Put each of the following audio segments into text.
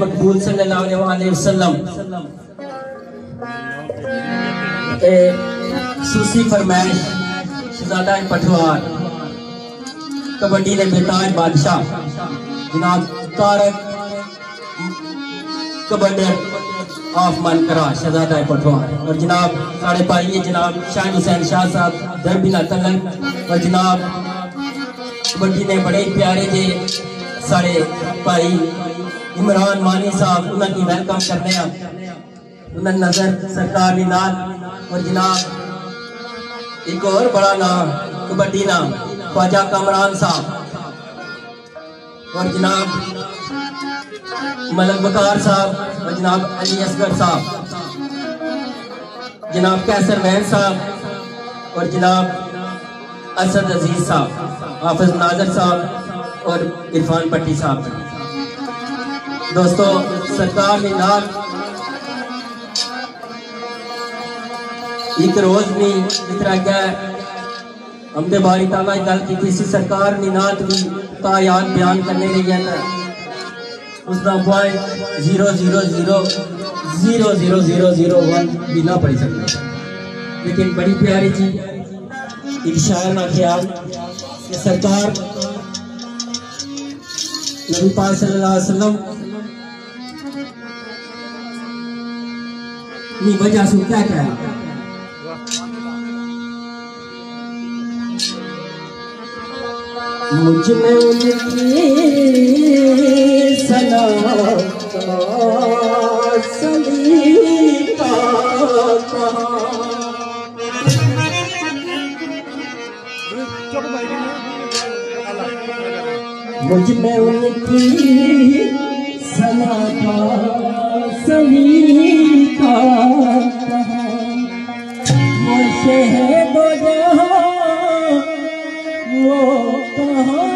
مقبول صلی اللہ علیہ وسلم۔ اے سوسی فرمائش، شہزادہ پٹھوار، کبڈی نے بیتاج بادشاہ، جناب تارک کبڈر آف من کرا شہزادہ پٹھوار۔ اور جناب ساڑھے پائیے جناب شاہد حسین شاہ صاحب دربینا تلنگ اور جناب کبڈی نے بڑے پیارے جے ساڑھے پائی عمران مانی صاحب انہوں کی ویلکم کرنے ہیں۔ انہوں نظر سرکار نال اور جناب، ایک اور بڑا نام، کبڈی نام، خواجہ کامران صاحب۔ اور جناب، ملک بکار صاحب اور جناب علی اصغر صاحب۔ جناب کیسر مین صاحب اور جناب اسد عزیز صاحب، حافظ ناظر صاحب اور عرفان پٹی صاحب۔ دوستو، سرکار نے نال ایک روز میں اترا گیا ہم دے باری تعالیٰ گل کی کسی سرکار نے نات بھی تایات بیان کرنے لے گیا تھا اس دا point zero zero zero zero zero zero zero one بھی نہ پڑھی سکتے۔ لیکن بڑی پیاری چیز، ایک شاعر نہ خیال کہ سرکار نبی پاک صلی اللہ علیہ وسلم نی وجہ سے کیا کہا مجھ میں ان کی سلام کا مجھ میں ان کی سنا کا مجھے ہے دو جہاں وہ کہاں میں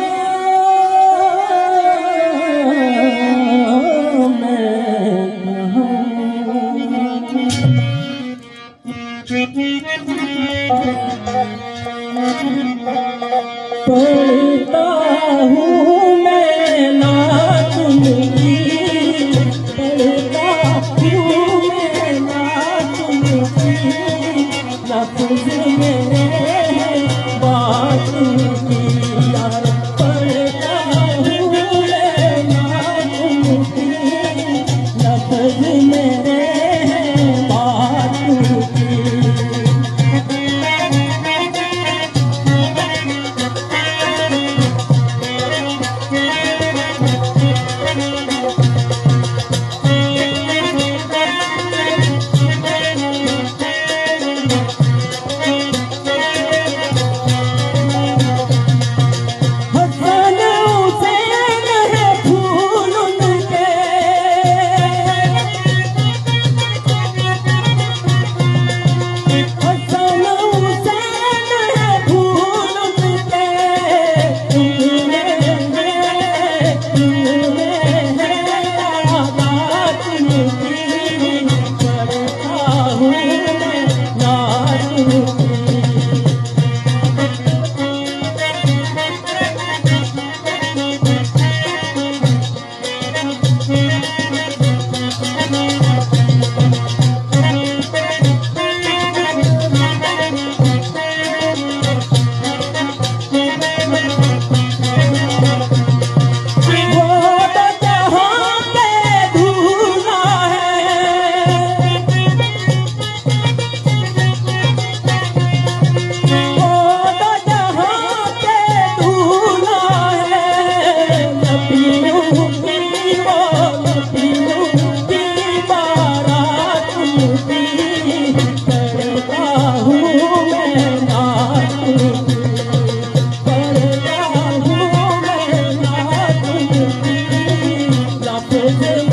I'll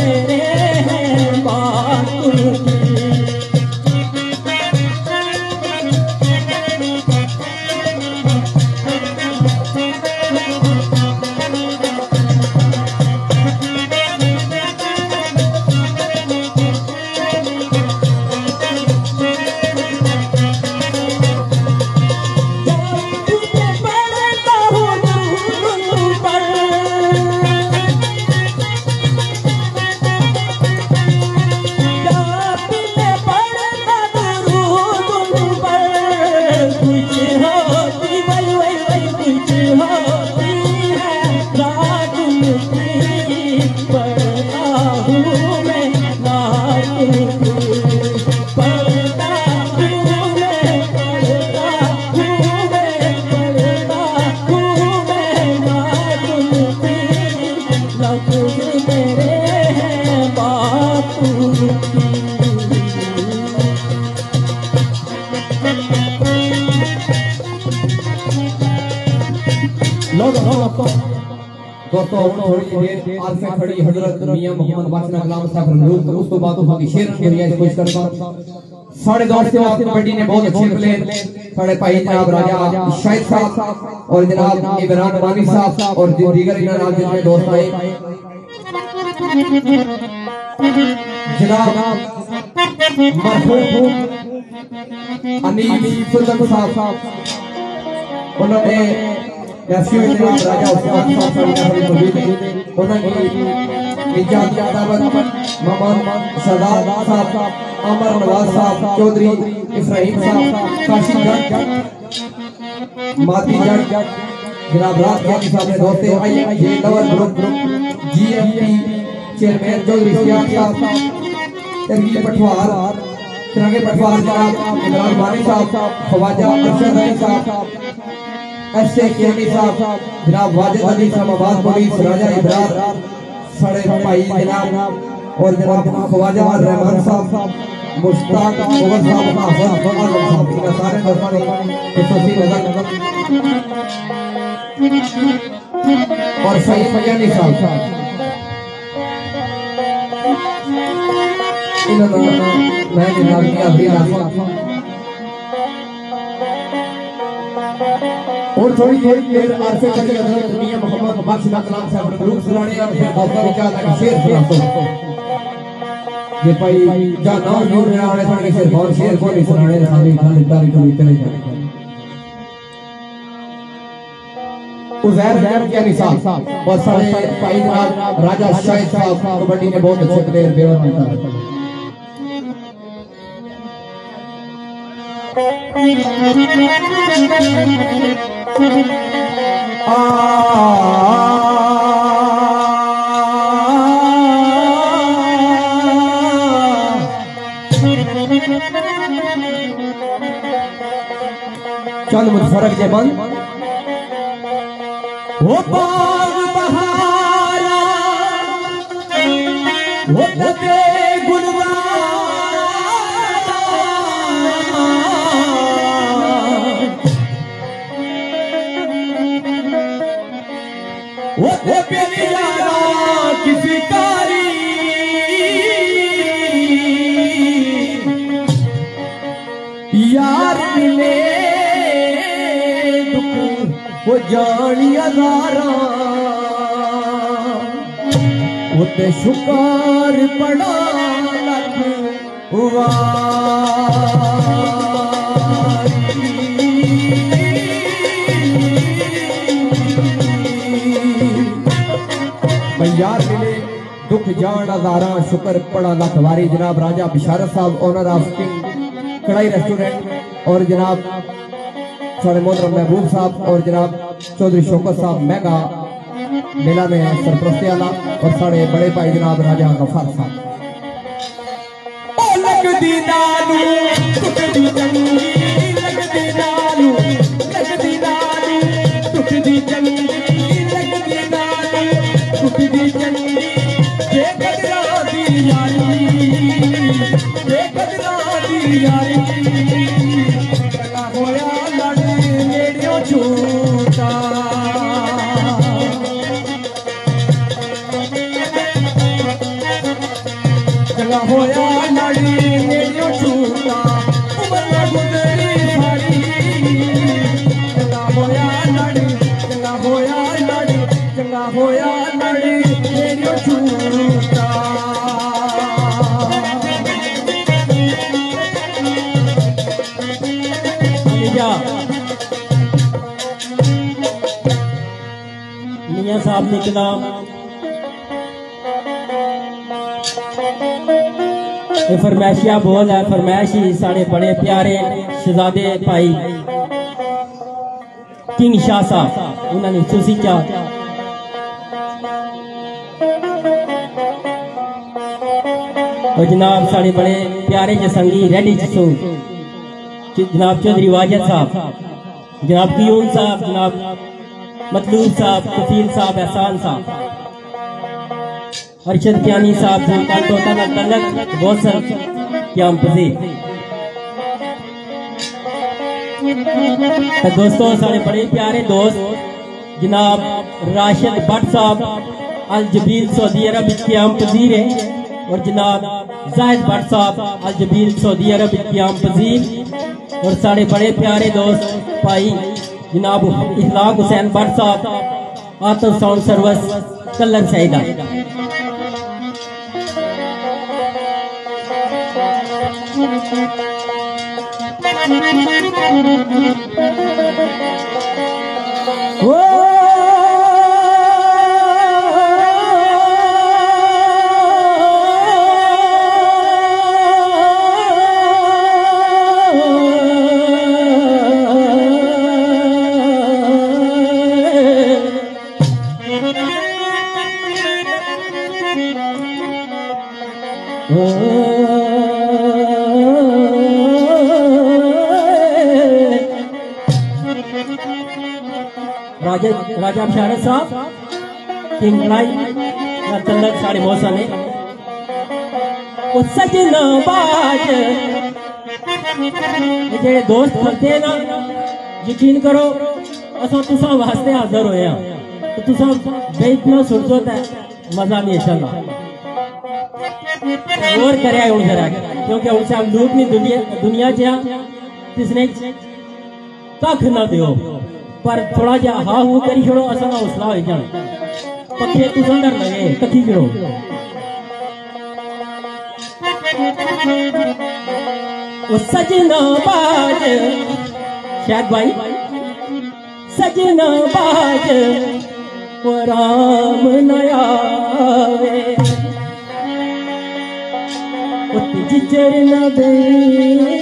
رمضان باتوں باقی شیر کریے اس کوشش کرتا ساڑھے دوست سے وقت نے بہت اچھے پلے۔ ساڑھے پائی جناب راجہ شاہد صاحب اور جناب عمران بانی صاحب اور دیگر جناب جتنے دوست آئے۔ جناب مرحوم انیل سلطان صاحب انہوں نے نیسیو جناب راجہ عثمان صاحب ساڑھی نفری موجود ہیں انہوں نے ایجاد عدابت محمد سردار صاحب، عمر نواز صاحب چودری اسرائیم صاحب کاشی جٹ ماتی جٹ جناب رات جانی صاحب نے دوستے آئیے یہ lower group group G M P chairman Chaudhry سیاح صاحب ترگیل پٹوار، ترنگے پٹوار جناب عمران بانی صاحب، خواجہ ارشد علی صاحب، ایس اے کیانی صاحب، جناب واجد علی صاحب آباد پولیس، راجہ ابرار، سڑے پائی جناب اور جناب خواجہ رحمان صاحب، مشتاق عمر صاحب کا حفظ صاحب کے سارے دوستوں کو خصوصی نظر اور سعید فیانی صاحب صاحب اور تھوڑی تھوڑی دیر عرصے چلے حضرت دنیا محمد بخش نقلان صاحب روح سلانی اور پھر دوستہ بھی چاہتا کہ شیر سناتا ہوں یہ پائی جا نور نور رہا ہونے سن کے شیر بہت شیر کو نہیں سنانے ساری خالی تاری کو چلے جائے عزیر زیر کیا نصاب اور سارے پائی جناب راجہ شاہد صاحب، کبڈی نے بہت اچھے پلیر بیور ملتا ہے چل متفرق جے بند۔ وہ باغ بہارا وہ لگے گلوار وہ پیری یارا کسی وہ جانی ادارا وہ تے شکار پڑا لکھ ہوا۔ یار ملے دکھ جان ہزاراں شکر پڑا لکھ۔ واری جناب راجہ بشارت صاحب owner of king Karahi restaurant اور جناب سارے محترم محبوب صاحب اور جناب چودھری شوکت صاحب میگا میلہ میں سرپرستی والا اور سارے بڑے بھائی جناب راجہ غفار صاحب۔ لگدی میاں صاحب نے کلام یہ فرمائشیہ بول ہے فرمائشی ساڑے بڑے پیارے شہزادے بھائی۔ کنگ شاہ صاحب انہوں نے سوسی چاہ اور جناب ساڑے بڑے پیارے جسنگی ریڈی جسو جناب چودھری واجد صاحب، جناب قیون صاحب، جناب مطلوب صاحب، کفیل صاحب، احسان صاحب۔ ارشد کیانی صاحب سلطان توتا نہ تلک بوسر قیام پذیر تو دوستوں سارے بڑے پیارے دوست، جناب راشد بٹ صاحب، الجبیل سعودی عرب قیام پذیر ہے اور جناب زاہد بٹ صاحب، الجبیل سعودی عرب قیام پذیر۔ اور سارے بڑے پیارے دوست، بھائی جناب اطلاق حسین بٹ صاحب آتو ساؤنڈ سروس کلن سعیدہ راجہ خواجہ بشارت صاحب تنگلائی یا تلک ساڑھے موسا نے وہ سجن باج جڑے دوست کرتے نا یقین کرو اساں تساں واسطے حاضر ہوئے ہیں تو تساں بے سرزوت ہے مزہ نہیں اچھا غور کریا ہے ان ذرا کیونکہ ان سے ہم لوٹ نہیں دنیا دنیا جہاں نے کھ نہ دیو پر تھوڑا جا ہاں ہوں کری شڑو اساں دا حوصلہ ہوئی جان پکھے تو سندر لگے تکھی کرو او سجنا باج شاید بھائی سجنا باج ورام نیا اتی جچر نبی نہ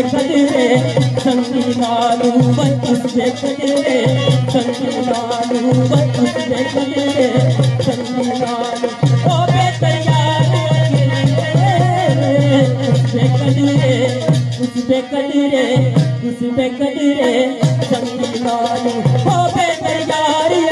کھڑے سنگی لالو بت اس پہ سنگی لالو بت اس پہ سنگی لالو۔ او بے تیار سنگی لالو۔ او بے تیار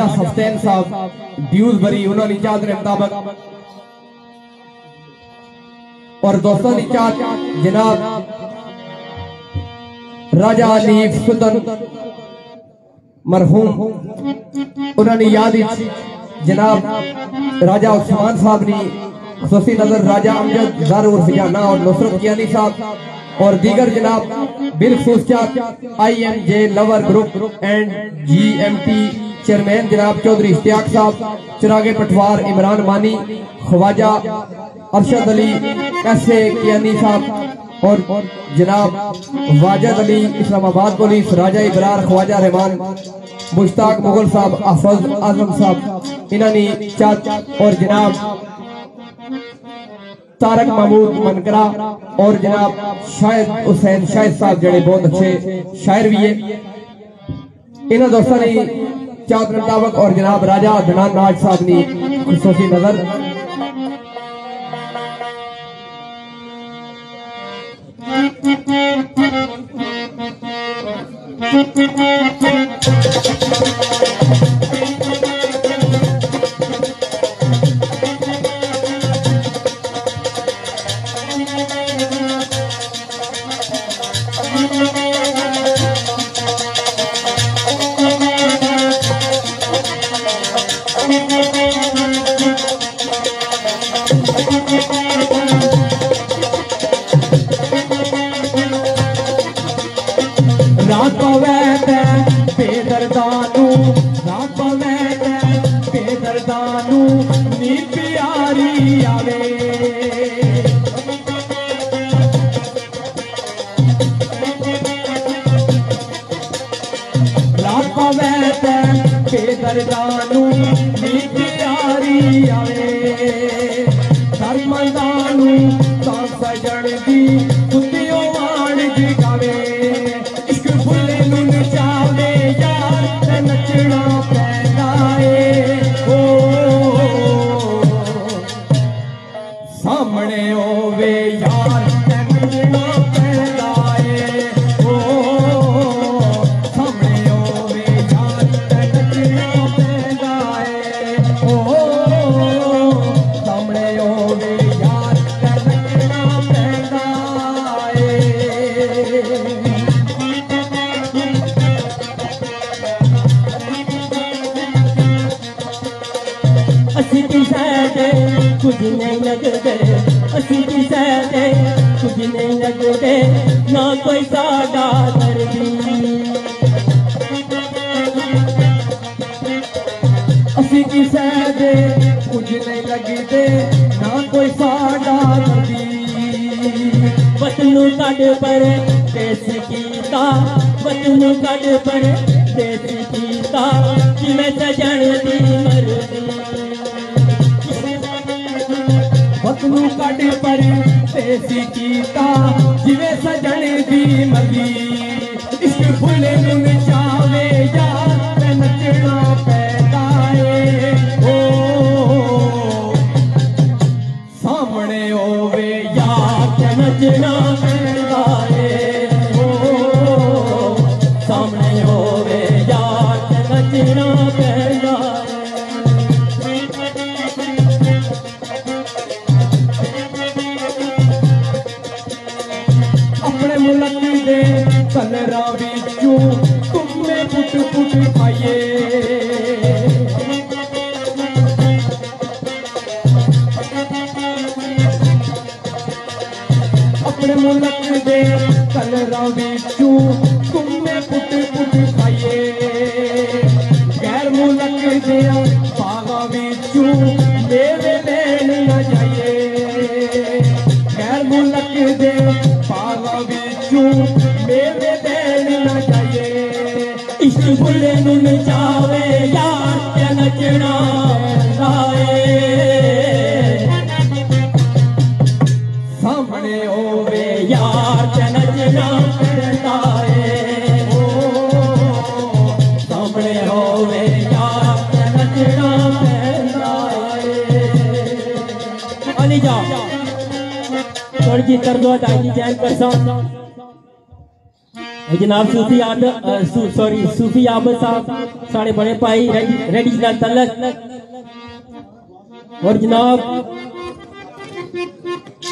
خواجہ سفتین صاحب ڈیوز بری انہوں نے چاہت کے مطابق۔ اور دوستوں نے چاہت جناب راجہ علیف سلطن مرہوم انہوں نے یاد جناب راجہ عثمان صاحب نے خصوصی نظر راجہ امجد زار سجانہ اور نصرت کیانی صاحب اور دیگر جناب بلخصوص چاہت I M J lower group and G M T chairman جناب چودری اشتیاق صاحب، چراغ پٹوار عمران مانی، خواجہ ارشد علی ایسے کیانی صاحب اور جناب واجد علی اسلام آباد پولیس، راجہ ابرار خواجہ رحمان، مشتاق مغل صاحب احفظ اعظم صاحب انہوں نے چاچ اور جناب تارک محمود منکرا اور جناب شاہد حسین شاہد صاحب، جڑے بہت اچھے شاعر بھی ہیں۔ انہوں دوستوں نے چاہت مطابق اور جناب راجہ دنان راج صاحب نے خصوصی نظر پسادہ کر پر دیس کیتا کی میں سجن اپنوں کٹ پر پیسی کیتا جویں سجن دی مدی کر دو ٹائم ڈیزائن کر سا جناب صوفی عابد سوری، صوفی عابد صاحب، ساڑھے بڑے پائی ریڈی جناب تلک۔ اور جناب،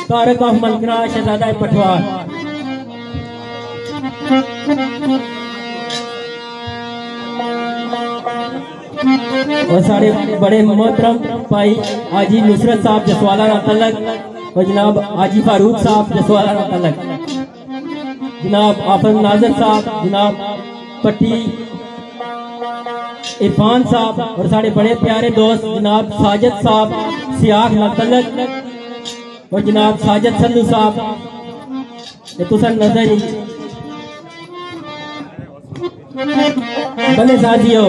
تارک آف ملکنا شہزادہ پٹھوار۔ اور ساڑھے بڑے محترم پائی آجی نسرت صاحب جسوالہ تلک اور جناب آجی فاروق صاحب جسوالہ متعلق جناب آفر ناظر صاحب، جناب پٹی عرفان صاحب اور سارے بڑے پیارے دوست، جناب ساجد صاحب سیاح متعلق اور جناب ساجد صندو صاحب، یہ تسا نظر ہی۔ سازی ہو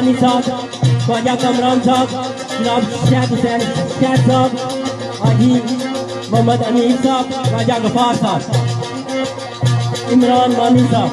Johnny Talk, Kwanya Kamran Talk, Nob Shad Hussain, Cat Talk, Aji, Mohammad Amin Talk, Raja Ghaffar Talk, Imran Mani Talk.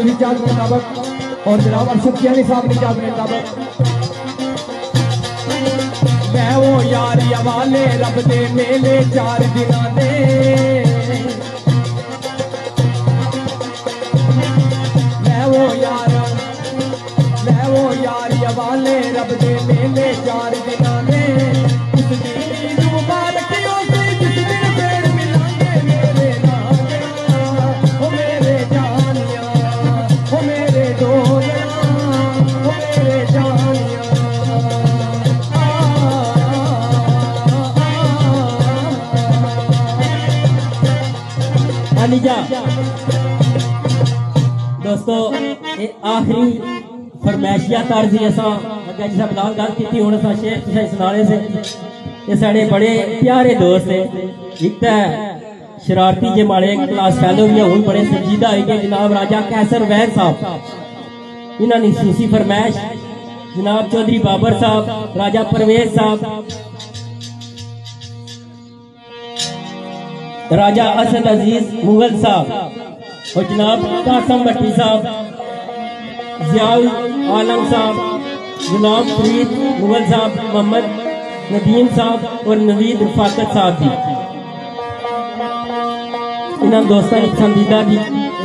شیری چال کے مطابق اور جناب ارشد کیانی صاحب کی چال کے مطابق۔ میں وہ یاری رب دے میلے چار دنانے میں وہ یار میں وہ یاری والے رب دے میلے چار دنانے دے دوستو یہ آخری فرمائشیہ طرزی اساں اگے جس بلال کی تھی ہن سا شیخ تساں سنانے سے یہ سارے بڑے پیارے دوست ہیں ایک ہے شرارتی جے مارے کلاس فیلو یا ہن بڑے سجیدہ ہے کہ جناب راجہ کیسر وین صاحب انہاں نے خصوصی فرمائش جناب چودری بابر صاحب راجہ پرویز صاحب راجہ عصد عزیز مغل صاحب اور جناب، قاسم بٹی صاحب، ضیاء عالم صاحب، جناب فرید مغل صاحب، محمد ندیم صاحب اور نوید رفاقت صاحب بھی۔ انہوں دوستان کی پسندیدہ بھی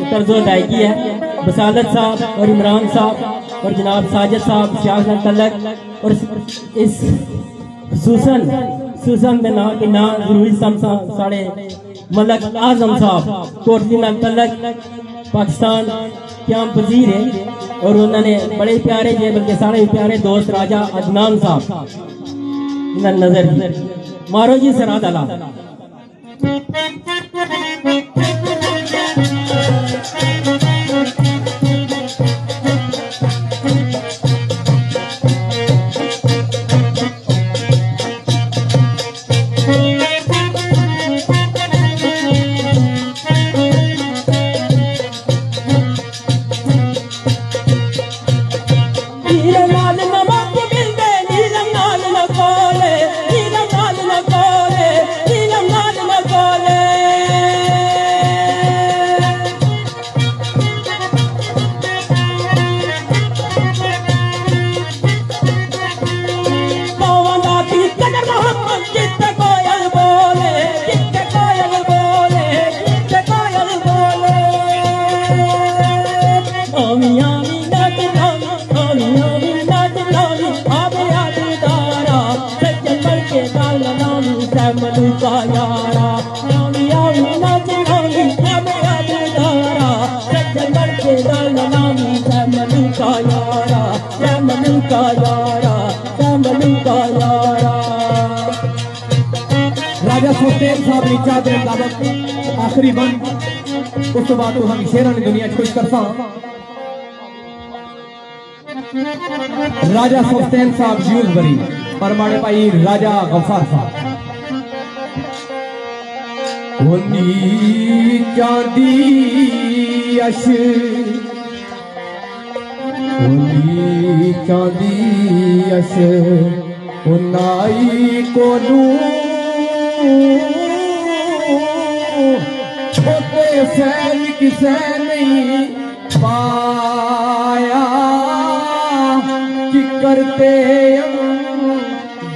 طرز و ادائیگی ہے۔ بسادت صاحب اور عمران صاحب اور جناب ساجد صاحب سیاہ سیاح تلق اور اس خصوصاً خصوصاً میں نام کے نام ضروری سم ساڑے ملک آزم صاحب کوٹلی میں تلک پاکستان قیام پذیر ہے اور انہوں نے بڑے پیارے جو بلکہ سارے پیارے دوست راجہ عدنان صاحب انہوں نے نظر دی مارو جی سراد اللہ راجہ سفتین صاحب جیوز بری پر پائی راجہ غفار صاحب ہونی چاندی اش ہونی چاندی اش ہنائی کو نو چھوٹے فیل کسے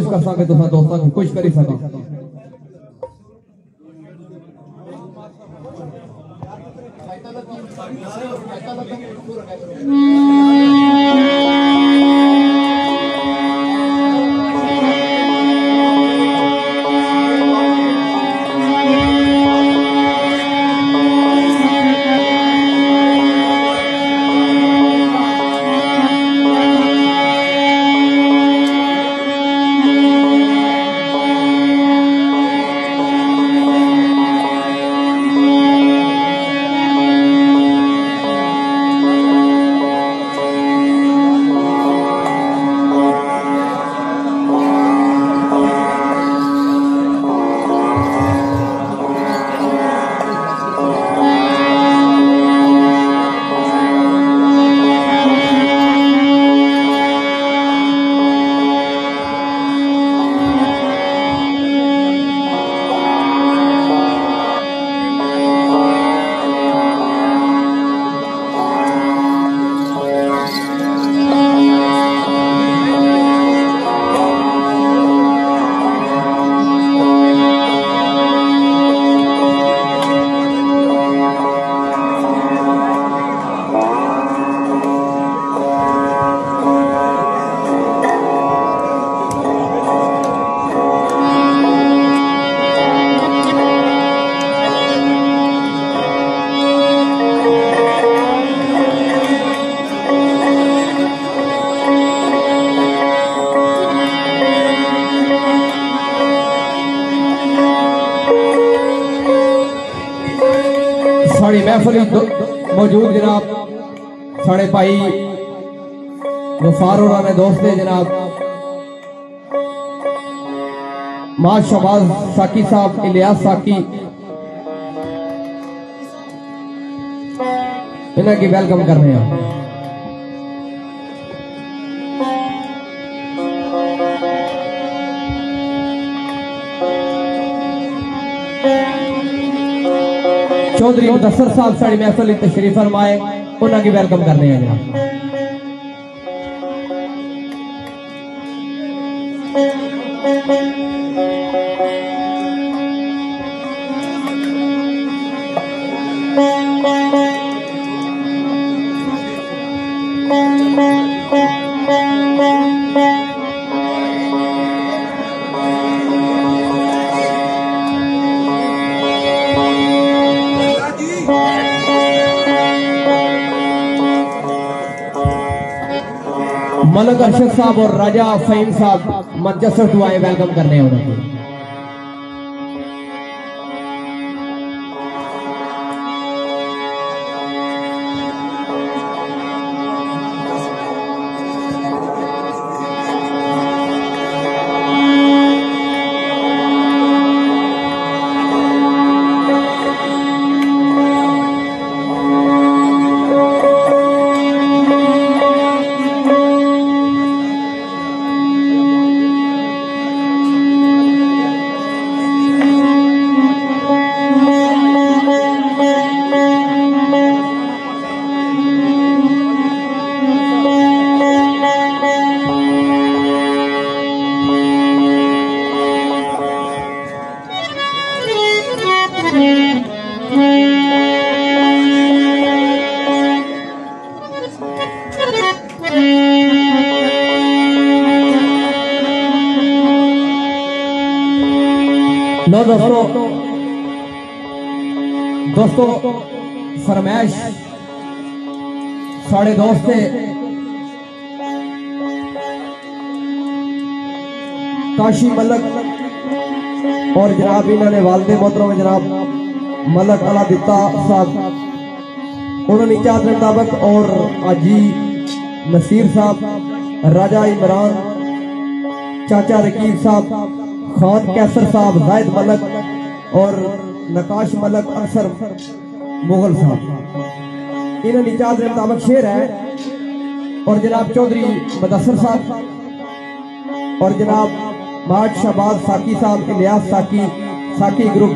کوشش کر سکے تو ساتھ دوستہ کی خوش کری سکے Mm-hmm. موجود جناب، ساڑھے بھائی غفار اور نے دوست جناب۔ ماں شباز ساکی صاحب، الیاس ساکی۔ انہیں کی ویلکم کر رہے ہیں۔ چودھری دسر صاحب ساری محفل تشریف فرمائے انہوں کی ویلکم کرنے ہیں۔ جناب مالک ارشد صاحب اور راجہ فہیم صاحب منچسر دعائیں ویلکم کرنے ہیں انہوں دوستو فرمائش، ساڑھے دوست کاشی ملک اور جناب انہوں نے والد میں جناب ملک اللہ دیتا صاحب انہوں نے چاہت کے مطابق اور آجی نصیر صاحب، راجہ عمران، چاچا رکیب صاحب، خان کیسر صاحب زائد ملک اور نقاش ملک انصر مغل صاحب۔ انہوں نے اجازت کے مطابق شیر ہے۔ اور جناب چودھری مدثر صاحب۔ اور جناب مارٹ شہباز ساکی صاحب الیاس ساکی ساکی گروپ۔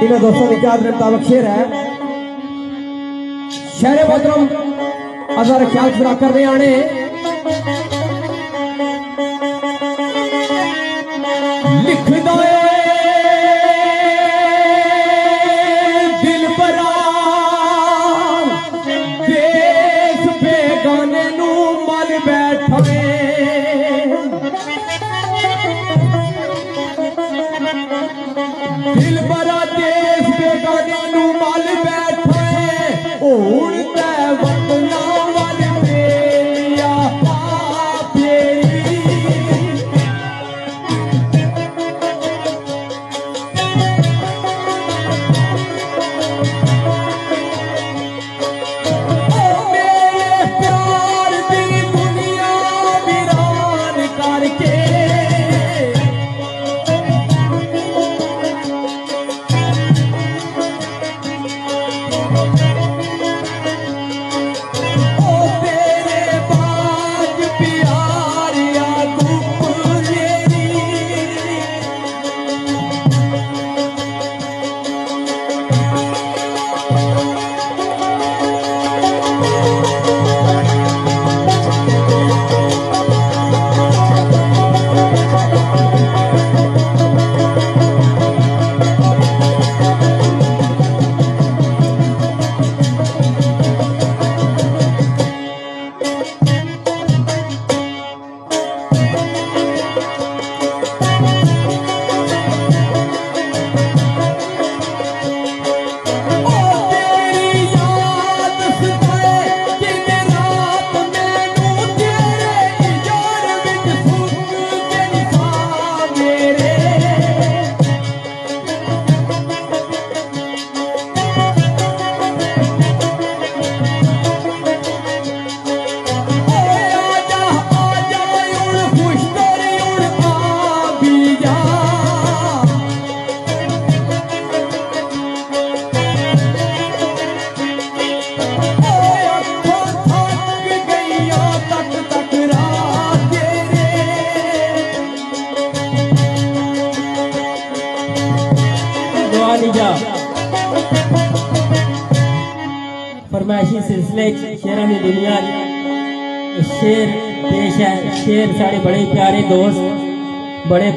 انہوں دوستوں کی اجازت کے مطابق شیر ہے۔ شہر محترم ہزار خیال پورا کرنے آنے۔ لکھ دو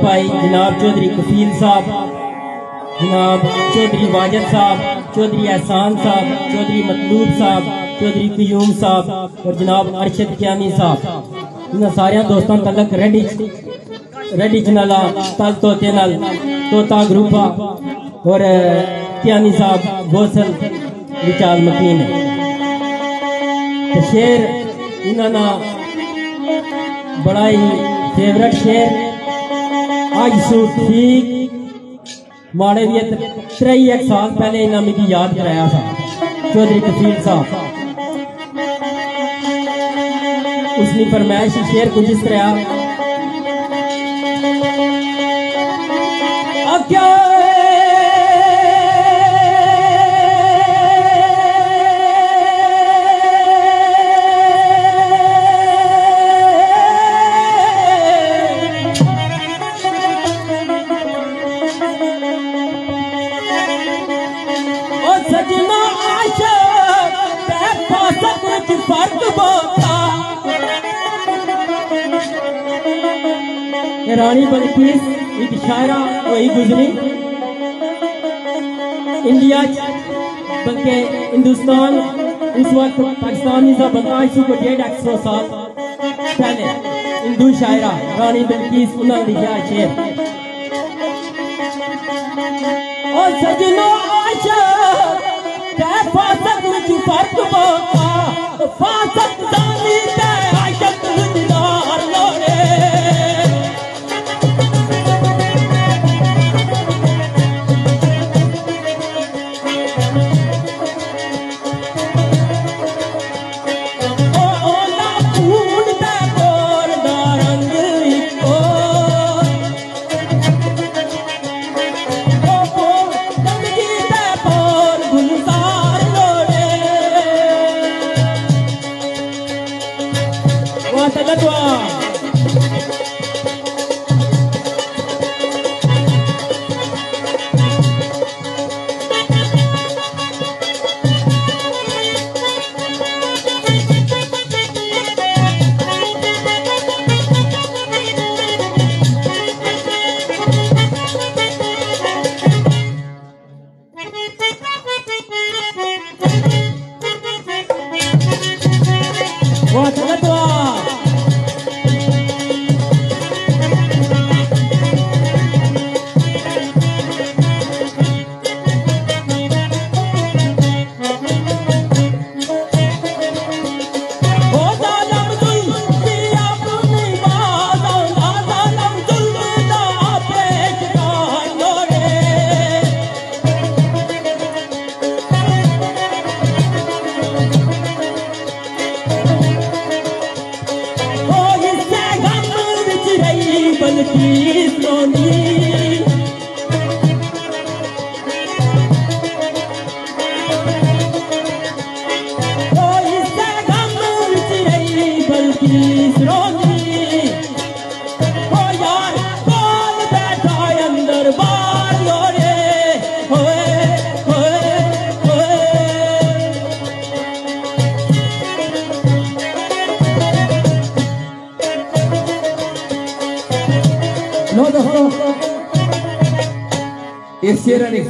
بھائی جناب چودھری کفیل صاحب، جناب چودھری واجد صاحب، چودھری احسان صاحب، چودھری مطلوب صاحب، چودھری قیوم صاحب اور جناب ارشد کیانی صاحب۔ انہاں سارے دوستوں تعلق ریڈی ریڈی چنالا تل توتے نال توتا گروپا اور کیانی صاحب گوسل وچال مکین۔ تے شیر، انہاں بڑا ہی فیورٹ شیر۔ آج سو ٹھیک ماڑے بھی ترئی ایک سال پہلے انہاں مجھے یاد کرایا تھا چودھری کفیل صاحب اس نے فرمائش شیر کچھ اس طرح وچ رانی بلکیس ایک شاعرہ وہی گزری انڈیا بلکہ ہندوستان، اس وقت پاکستان کا بندہ کو ڈیڑھ ایک سو سال پہلے۔ ہندو شاعرہ رانی بلکیس انہوں نے لکھا شعر۔ او سجنا عاشق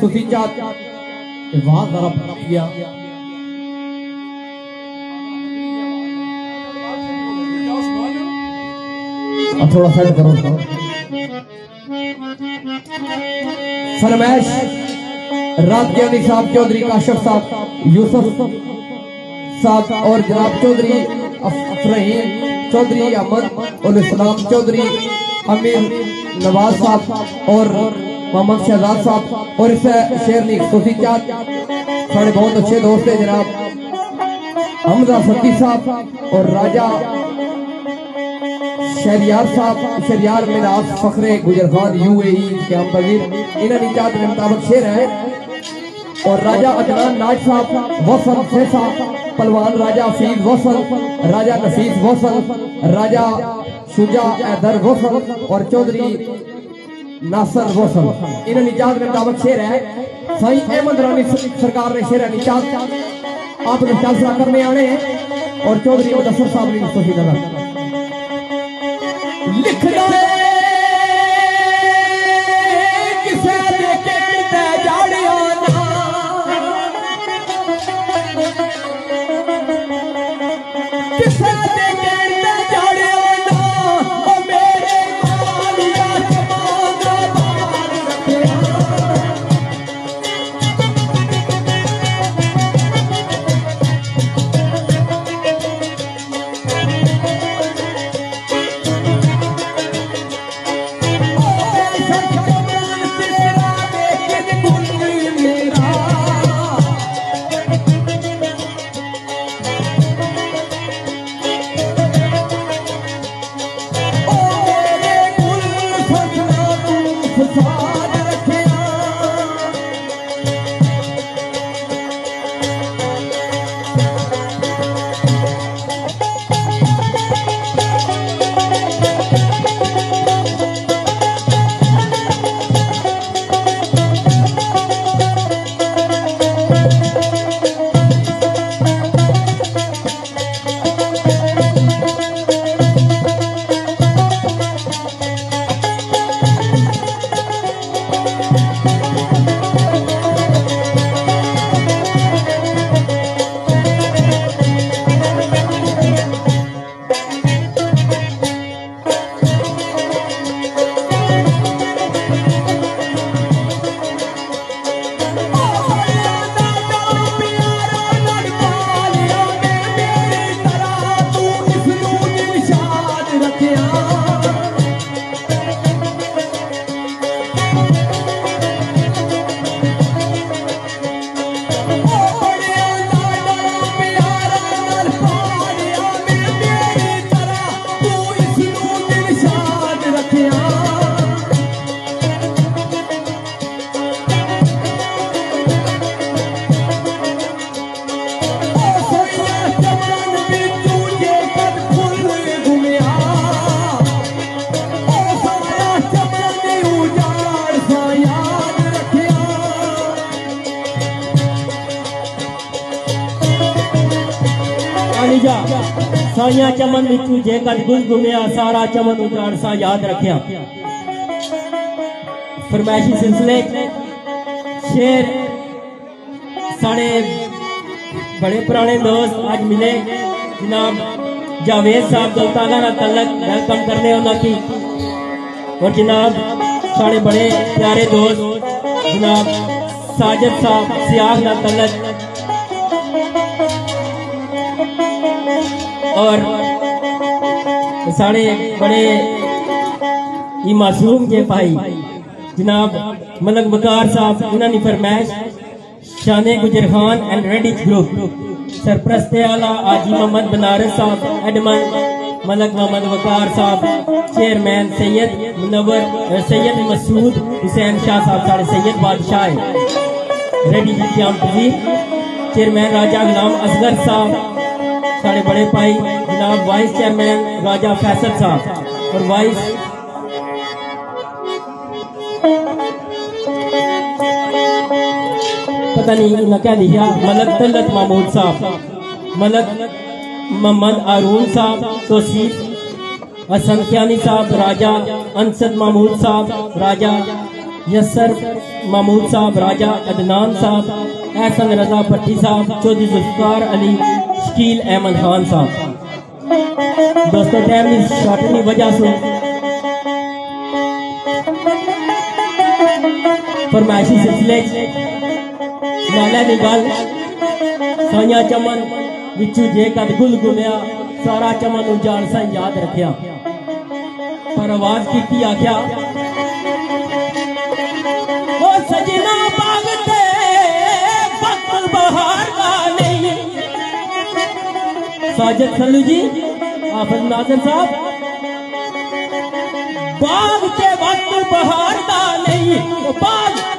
اس شعر نے صوفی وہاں ذرا کیا اب تھوڑا سیٹ کرو۔ فرمائش، رات کے علی صاحب چودھری، کاشف صاحب، یوسف صاحب اور جناب چودھری افرحیم چودھری، احمد اور اسلام چودھری، امیر نواز صاحب اور محمد شہزاد صاحب۔ اور اس شیر نے خوشی چاہت۔ ساڑھے بہت اچھے دوست ہیں جناب۔ حمزہ ستی صاحب اور راجہ شہریار صاحب، شہریار میراث Fakhar Gujjar Khan, U A E کے ہم پذیر انہوں نے چاہت نے مطابق شیر ہے اور راجہ عدنان ناج صاحب، وصل فیصا پلوان راجہ فیض وصل، راجہ نفیس وصل، راجہ شجا ایدر وصل اور چودری ناصر وصل انہوں نجات چاہت دعوت شیر ہے۔ سائیں احمد رانی سرکار نے شیر ہے نجات۔ آپ نے چالسرہ کرنے آنے ہیں۔ اور چودری مدسر صاحب نے مصطفی نظر لکھ دے چمن وچو جے کج گز گمیا سارا چمن اجار سا یاد رکھیا۔ فرمائشی سلسلے شیر، ساڑے بڑے پرانے دوست آج ملے۔ جناب جاوید صاحب دلتانہ نا تعلق ویلکم کرنے ہونا کی۔ اور جناب ساڑے بڑے پیارے دوست، جناب ساجد صاحب سیاہ نا تلک اور ساڑھے بڑے یہ معصوم کے پائی جناب ملک بکار صاحب انہوں نے فرمیش شانے گجر خان اینڈ ریڈیج گروپ سرپرست اعلیٰ آجی محمد بنارس صاحب ایڈمن ملک محمد بکار صاحب، چیئرمین سید منور، سید مسعود حسین شاہ صاحب، ساڑھے سید بادشاہ ریڈی جی قیام پذیر چیئرمین راجہ غلام اصغر صاحب ساڑھے بڑے پائی جناب وائس چیئرمین راجہ فیصل صاحب اور وائس پتہ نہیں انہیں کیا دیا ملک تلت محمود صاحب ملک محمد آرون صاحب توسیف حسن کیانی صاحب راجہ انصد محمود صاحب راجہ یسر محمود صاحب راجہ ادنان صاحب احسن رضا پٹی صاحب چودی زفکار علی شکیل احمد خان صاحب۔ دوستو ٹیم کی شاٹنی وجہ سے فرمائشی سلسلے لالا نگال سانیا چمن وچو جے کا دگل گلیا، سارا چمن اجار سا یاد رکھیا۔ پر آواز کیتی آکھیا ساجد سلو جی آفت ناظر صاحب۔ باغ کے وقت بہار دا نہیں باغ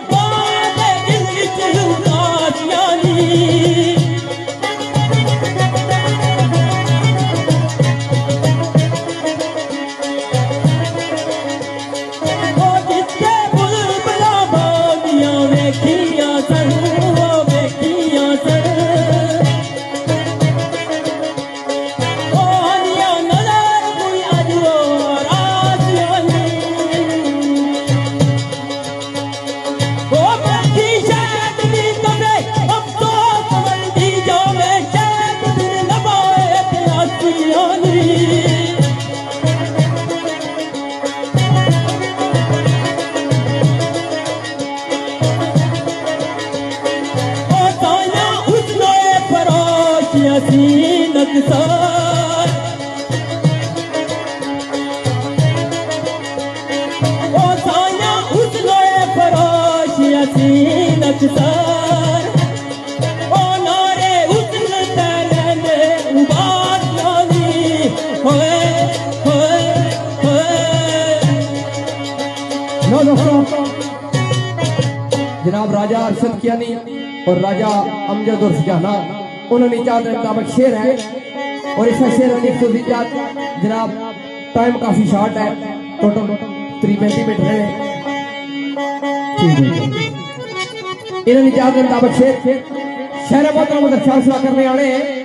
اور راجہ امجد اور سجانا، انہوں نے چاہتا ہے مطابق شیر ہے اور اس کا شعر علی خودی چاہت جناب ٹائم کافی شارٹ ہے ٹوٹل تری پینتی پیٹ رہے ہیں انہوں نے چاہت کے مطابق شعر مدر شاہ سلا کرنے آنے ہیں۔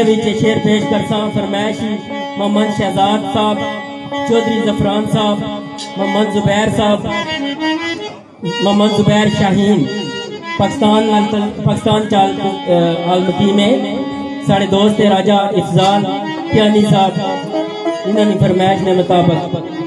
سلسلے وچ شیر پیش کرساں فرمائشی محمد شہزاد صاحب، چودھری زفران صاحب، محمد زبیر صاحب، محمد زبیر شاہین، پاکستان پاکستان چال عالمتی میں، ساڑھے دوست راجہ افضال، کیانی صاحب انہوں نے فرمائش نے مطابق۔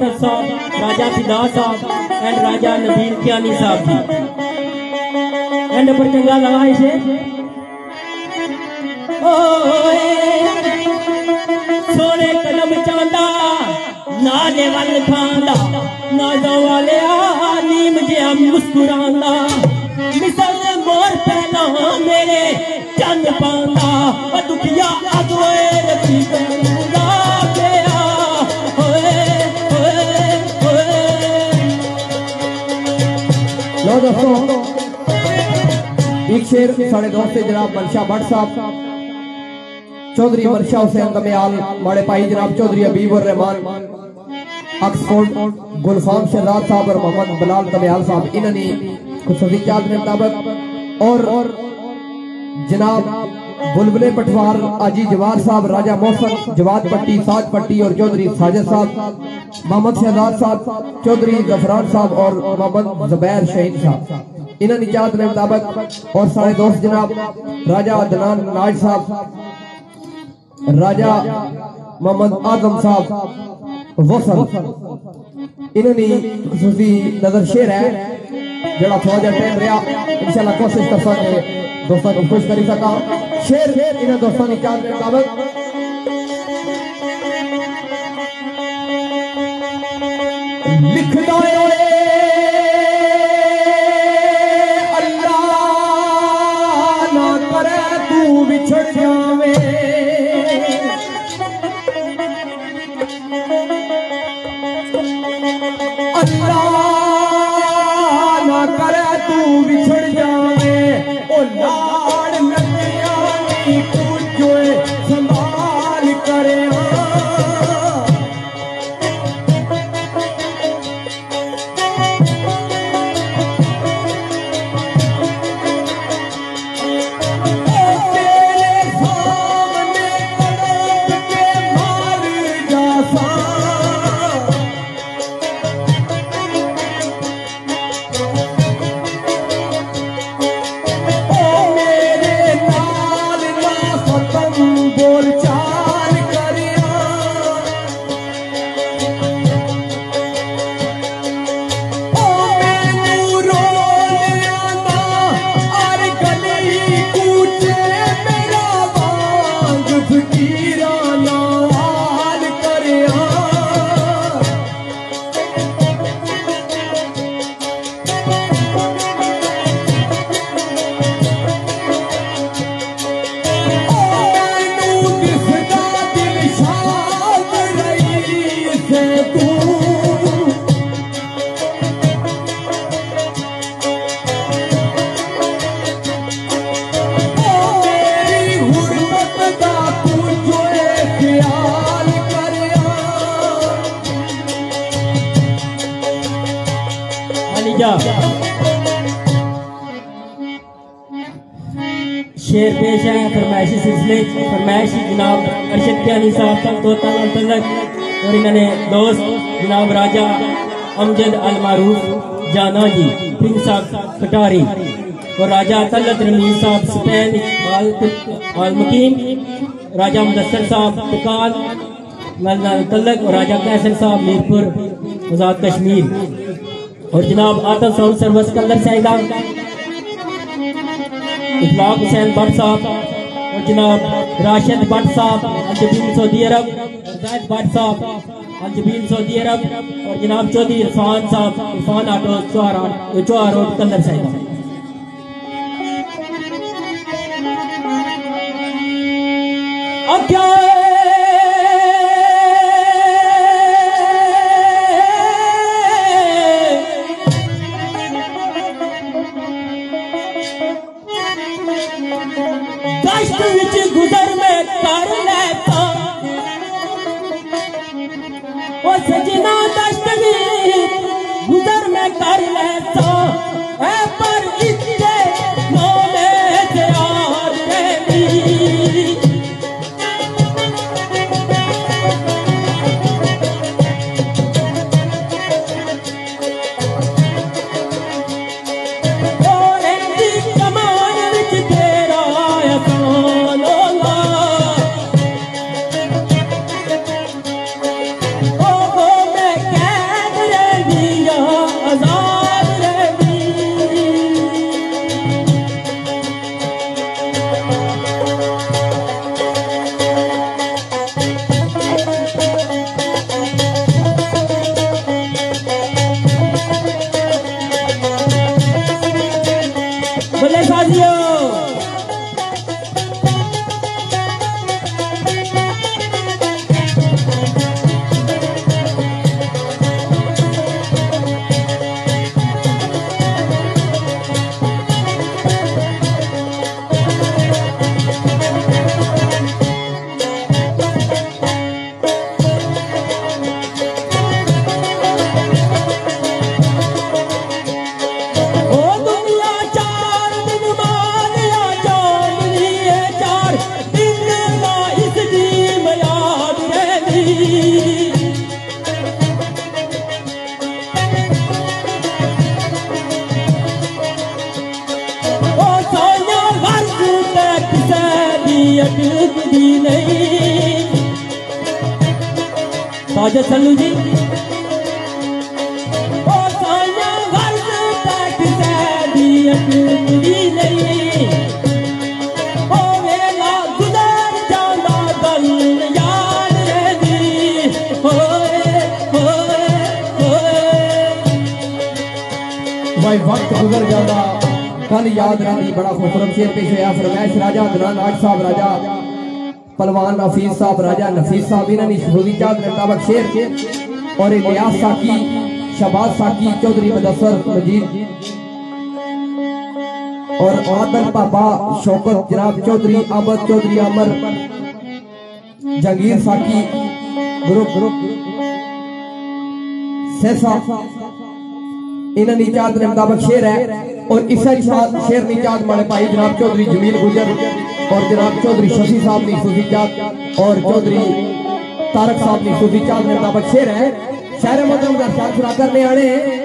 چودھری صاحب راجہ فدا صاحب اینڈ راجہ نبیل کیانی صاحب جی اینڈ پر چنگا لگا ہے سونے قدم چاندہ نالے ول کھاندا نازوں والے آ، نیم جیا مسکراندا دوستو ایک شیر ساڑھے دوست جناب منشا بٹ صاحب چودری منشا حسین دمیال، ماڑے پائی جناب چودھری حبیب الرحمان اکسفورڈ گلفام شہزاد صاحب اور محمد بلال دمیال صاحب انہوں نے خصوصی چاہت میں مطابق، اور جناب بلبلے پٹوار، آجی جوار صاحب، راجہ محسن، جواد پٹی، ساج پٹی اور چودھری ساجد صاحب، محمد شہزاد صاحب، چودھری غفران صاحب اور محمد زبیر شہید صاحب۔ انہوں نے چاہت میں مطابق اور سارے دوست جناب، راجہ عدنان ناج صاحب، راجہ محمد آدم صاحب وصل انہوں نے خصوصی نظر شیر ہے، جڑا تھوڑا جا ٹائم رہا، انشاءاللہ کوشش کر سکتے دوستان کو خوش کری سکا شیر انہیں دوستان نے چاہت میں مطابق۔ لکھ دائے اللہ نہ کرے تو بچھڑ راجہ امجد المعروف جانا جی پرنس صاحب کٹاری۔ اور راجہ تلت رمیر صاحب سپین اقبال مکین۔ راجہ مدسر صاحب تکال۔ ملنان تلک اور راجہ قیسر صاحب میرپور مزاد کشمیر۔ اور جناب آتف سعود سروس کلر سیدہ۔ اطلاق حسین بٹ صاحب۔ اور جناب راشد بٹ صاحب الجبین سعودی عرب۔ زید بٹ صاحب۔ ہاں جی، الجبین سعودی عرب اور جناب چودی عرفان صاحب، عرفان آٹو چوہار روڈ کلر صاحبہ اب کیا صاحب راجہ نفیس صاحب انہوں نے شبودی چاہت کے مطابق شیر کے اور الیاس ساکی شباز ساکی چودری مدسر مجید اور آدھر پاپا شوکت جناب چودری عبد چودری عمر جنگیر ساکی گروپ گروپ سیسا انہوں نے چاہت کے مطابق شیر ہے اور اسے ساتھ شیر نجات مانے پائی جناب چودری جمیل گجر اور جناب چودری شفی صاحب نے خصوصی جات اور چودھری، تارک صاحب کی صوفی چات میں مطابق شیر ہے شہر مدرم کا خیال پورا کرنے آنے ہیں۔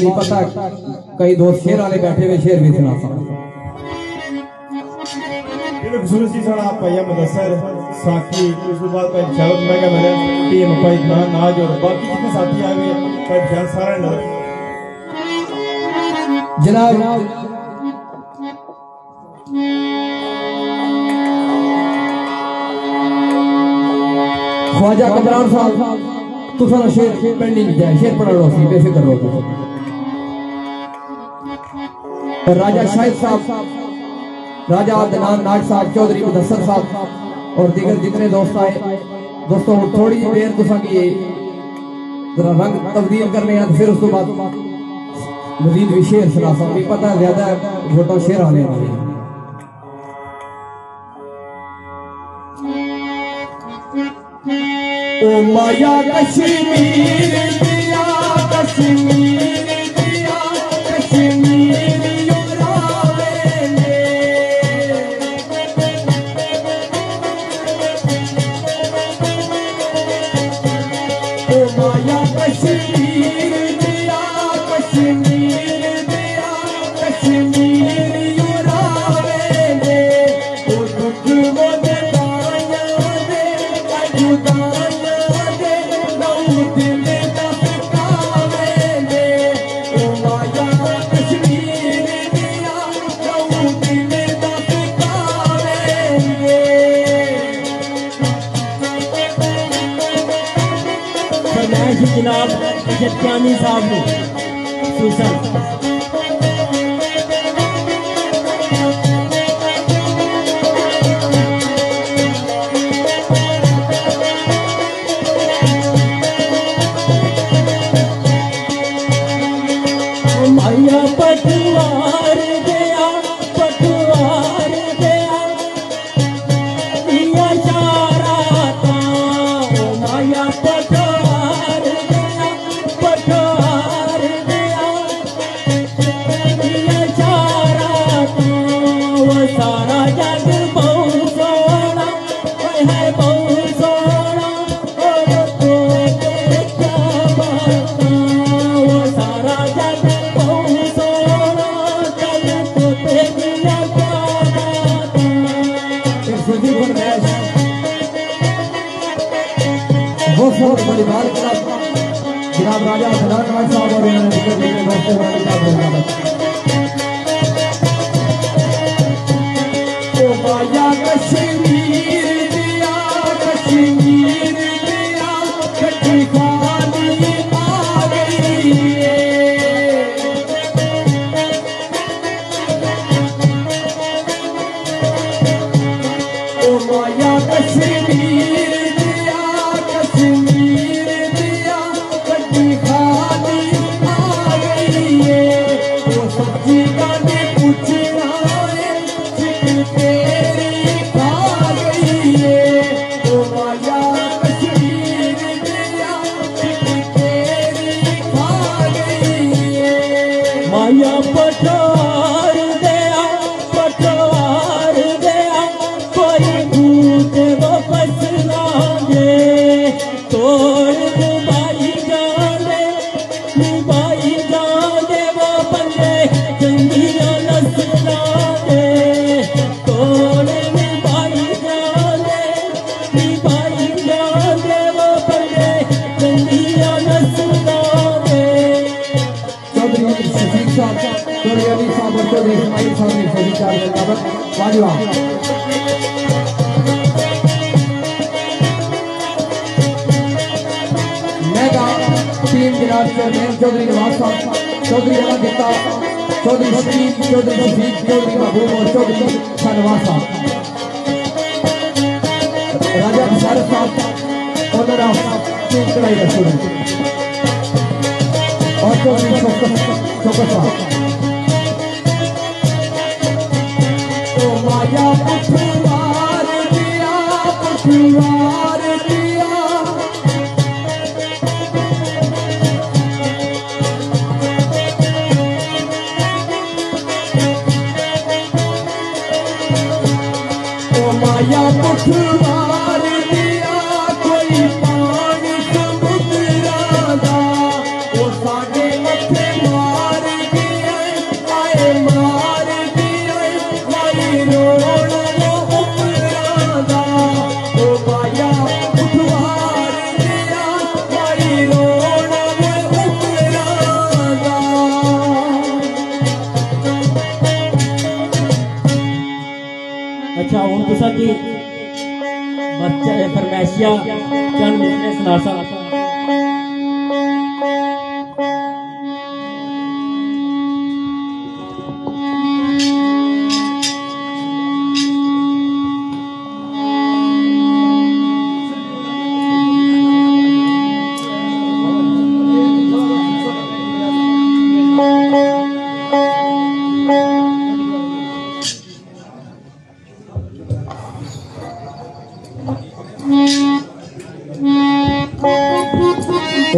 نہیں پتا کئی دوست شیر والے بیٹھے ہوئے شیر بھی سنا مدثر اس کے بعد شاہد میں میں نے اور باقی ساتھی آئے ہوئے ہیں سارا نظر جناب خواجہ کمران صاحب تو سارا شیر پینڈنگ جائے شیر پڑھا رہو سی بے فکر رہو تو اور راجہ شاہد صاحب، راجہ عدنان ناج صاحب، چودھری مدثر صاحب اور دیگر جتنے دوست آئے۔ دوستوں تھوڑی جی دیر تو کی ذرا رنگ تبدیل کرنے ہیں پھر اس تو بعد مزید بھی شیر سنا سا بھی پتہ زیادہ فوٹو شیر آنے والے ہیں او مایا کشمیر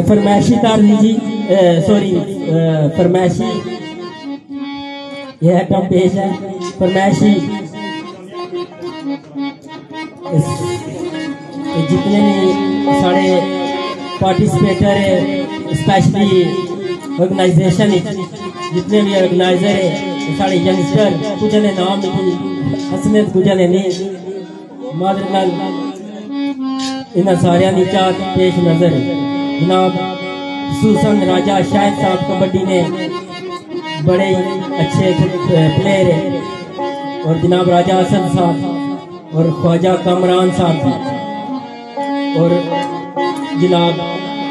فرمائشی تارزی جی سوری فرمائشی، یہ ٹاپ پیش ہے، فرمائشی۔ جتنے بھی سارے پارٹیسپیٹر ہے اسپیشلی آرگنائزیشن جتنے بھی ارگنائزر ہے سارے ینگسٹر کچھ نے نام حسنت کچھ نے نہیں۔ مادر لال ساریاں نیچات پیش نظر ہے جناب، خصوصاً راجہ شاہد صاحب کبڈی نے بڑے اچھے پلیئر ہیں۔ اور جناب راجہ اسد صاحب اور خواجہ کامران صاحب تھا اور جناب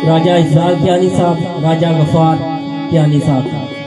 راجہ اظہار کیانی صاحب، راجہ غفار کیانی صاحب۔ تھا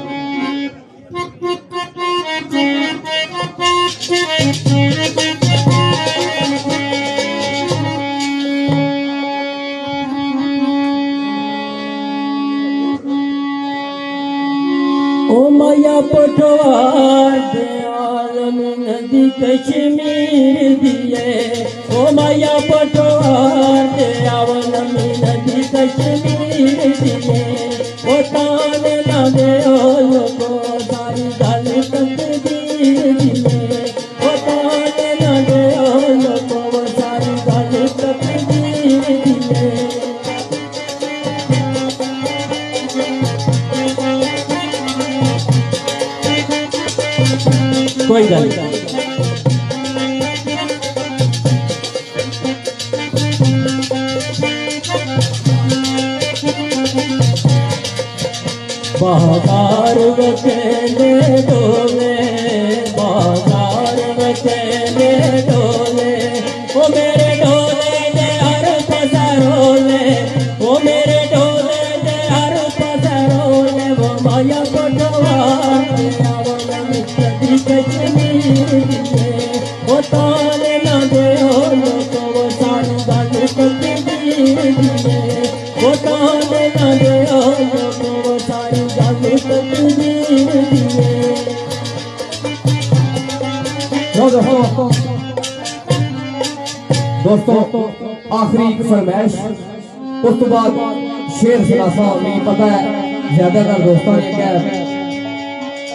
شیر سناسا نہیں پتا ہے، زیادہ تر دوستوں نے کیا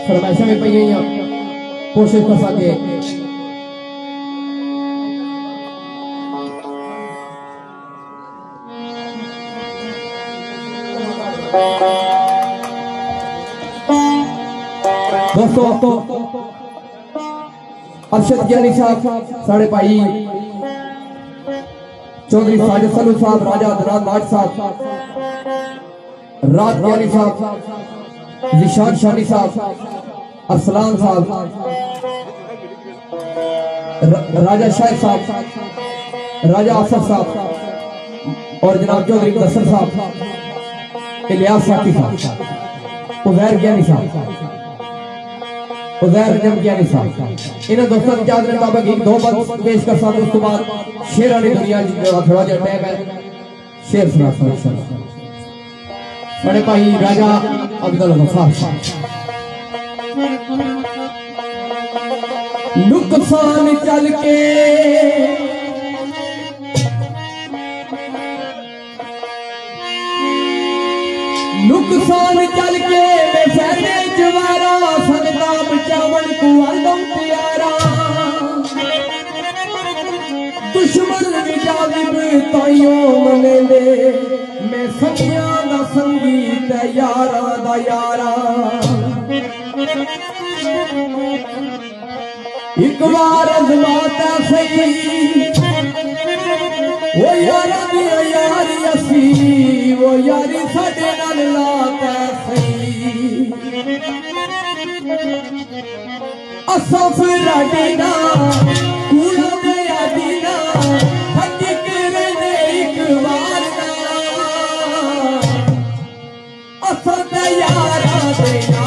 فرمائشیں بھی پہ ہیں۔ کوشش کر سکے دوستو، ارشد گیانی صاحب، ساڑھے پائی چودری ساجد سلو صاحب، راجہ دراد ناٹ صاحب۔ رات گیانی صاحب زشان شانی صاحب ارسلان صاحب راجہ شاہد صاحب، راجہ آصف صاحب، اور جناب چودری مدسر صاحب، الیاس ساکی صاحب عزیر گیانی صاحب، عزیر رجب گیانی صاحب۔ انہیں دوستوں کی اجازت مطابق ایک دو بند پیش کر ساتھ اس کے بعد شیر والی دنیا جی جو تھوڑا جا ٹائم ہے، شیر سنا سنا سنا۔ بڑے بھائی راجہ عبد الغفار نقصان چل کے نقصان چل کے بے فیدے جوارا سنتا بچاون کو آدم پیارا دشمن بھی تائیوں منے دے میں سکیاں دا سنگیت یارا دا یارا ایک بار ازماتا سہی وہ یارا دی یاری اسی وہ یاری ساڈے نال لاتا سہی اساں پھر دینا اساں تے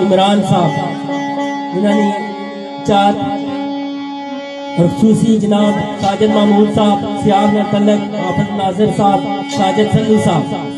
عمران صاحب، انہوں نے چار اور خصوصی جناب ساجد محمود صاحب سیاح متعلق حافظ ناظر صاحب ساجد سنگو صاحب۔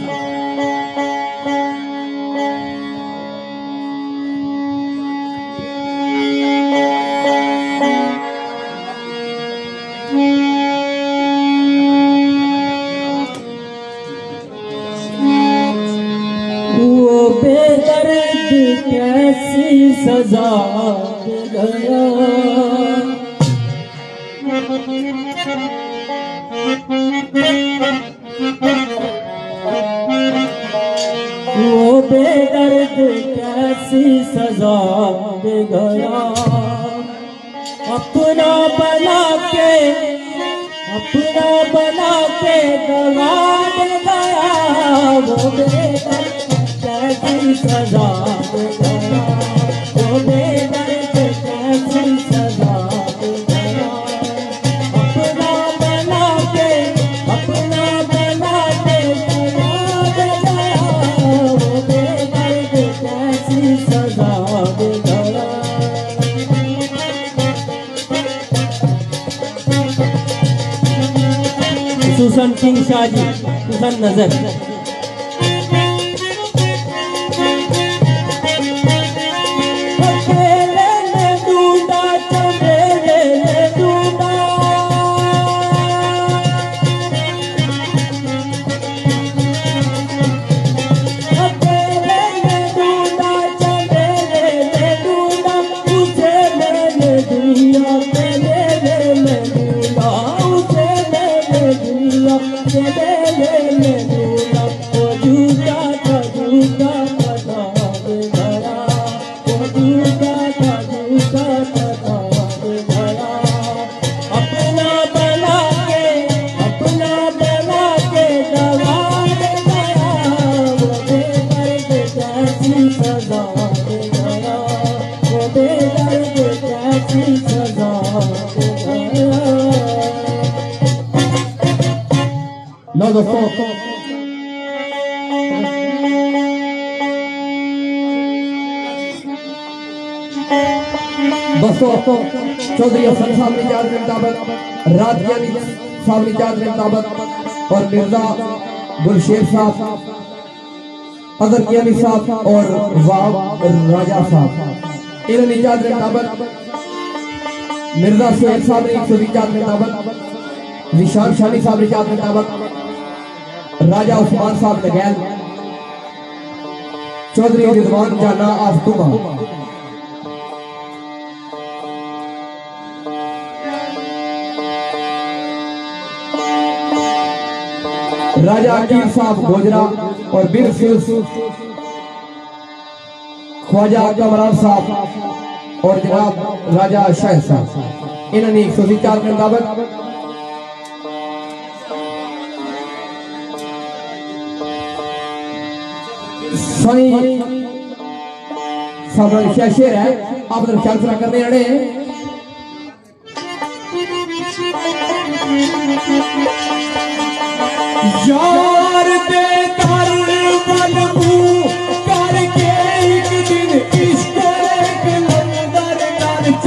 صاحب حضر کی علی صاحب اور واب راجہ صاحب۔ انہوں نے ایجاد کے مطابق مرزا سیر صاحب نے ایک سو ایجاد کے مطابق نشان شانی صاحب نے ایجاد کے مطابق راجہ عثمان صاحب نے گیل چودری رضوان جانا آفتما خواجہ عقیل صاحب گوجرا اور بگ فیوز، خواجہ کمران صاحب اور جناب راجہ شاہ صاحب۔ انہوں نے ایک سو چار کے مطابق سنی سب شہر ہے، آپ در خیال سرا کرنے اڑے۔ ہیں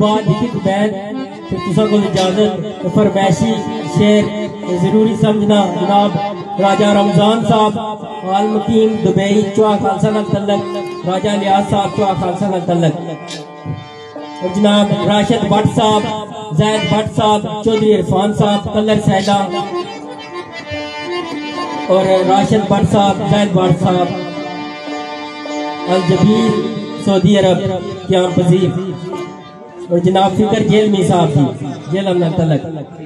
بعد لکھت بیت پھر تسا کو اجازت فرمائشی شیر ضروری سمجھنا جناب راجہ رمضان صاحب آل مقیم دبئی چوا خالصہ نال تعلق، راجہ لیاز صاحب چوا خالصہ نال تعلق۔ جناب راشد بٹ صاحب، زید بٹ صاحب، چودھری عرفان صاحب کلر سیدہ۔ اور راشد بٹ صاحب، زید بٹ صاحب۔ الجبیر، سعودی عرب قیام پذیر۔ اور جناب فکر جیل میں صاحب جیل امن تلک۔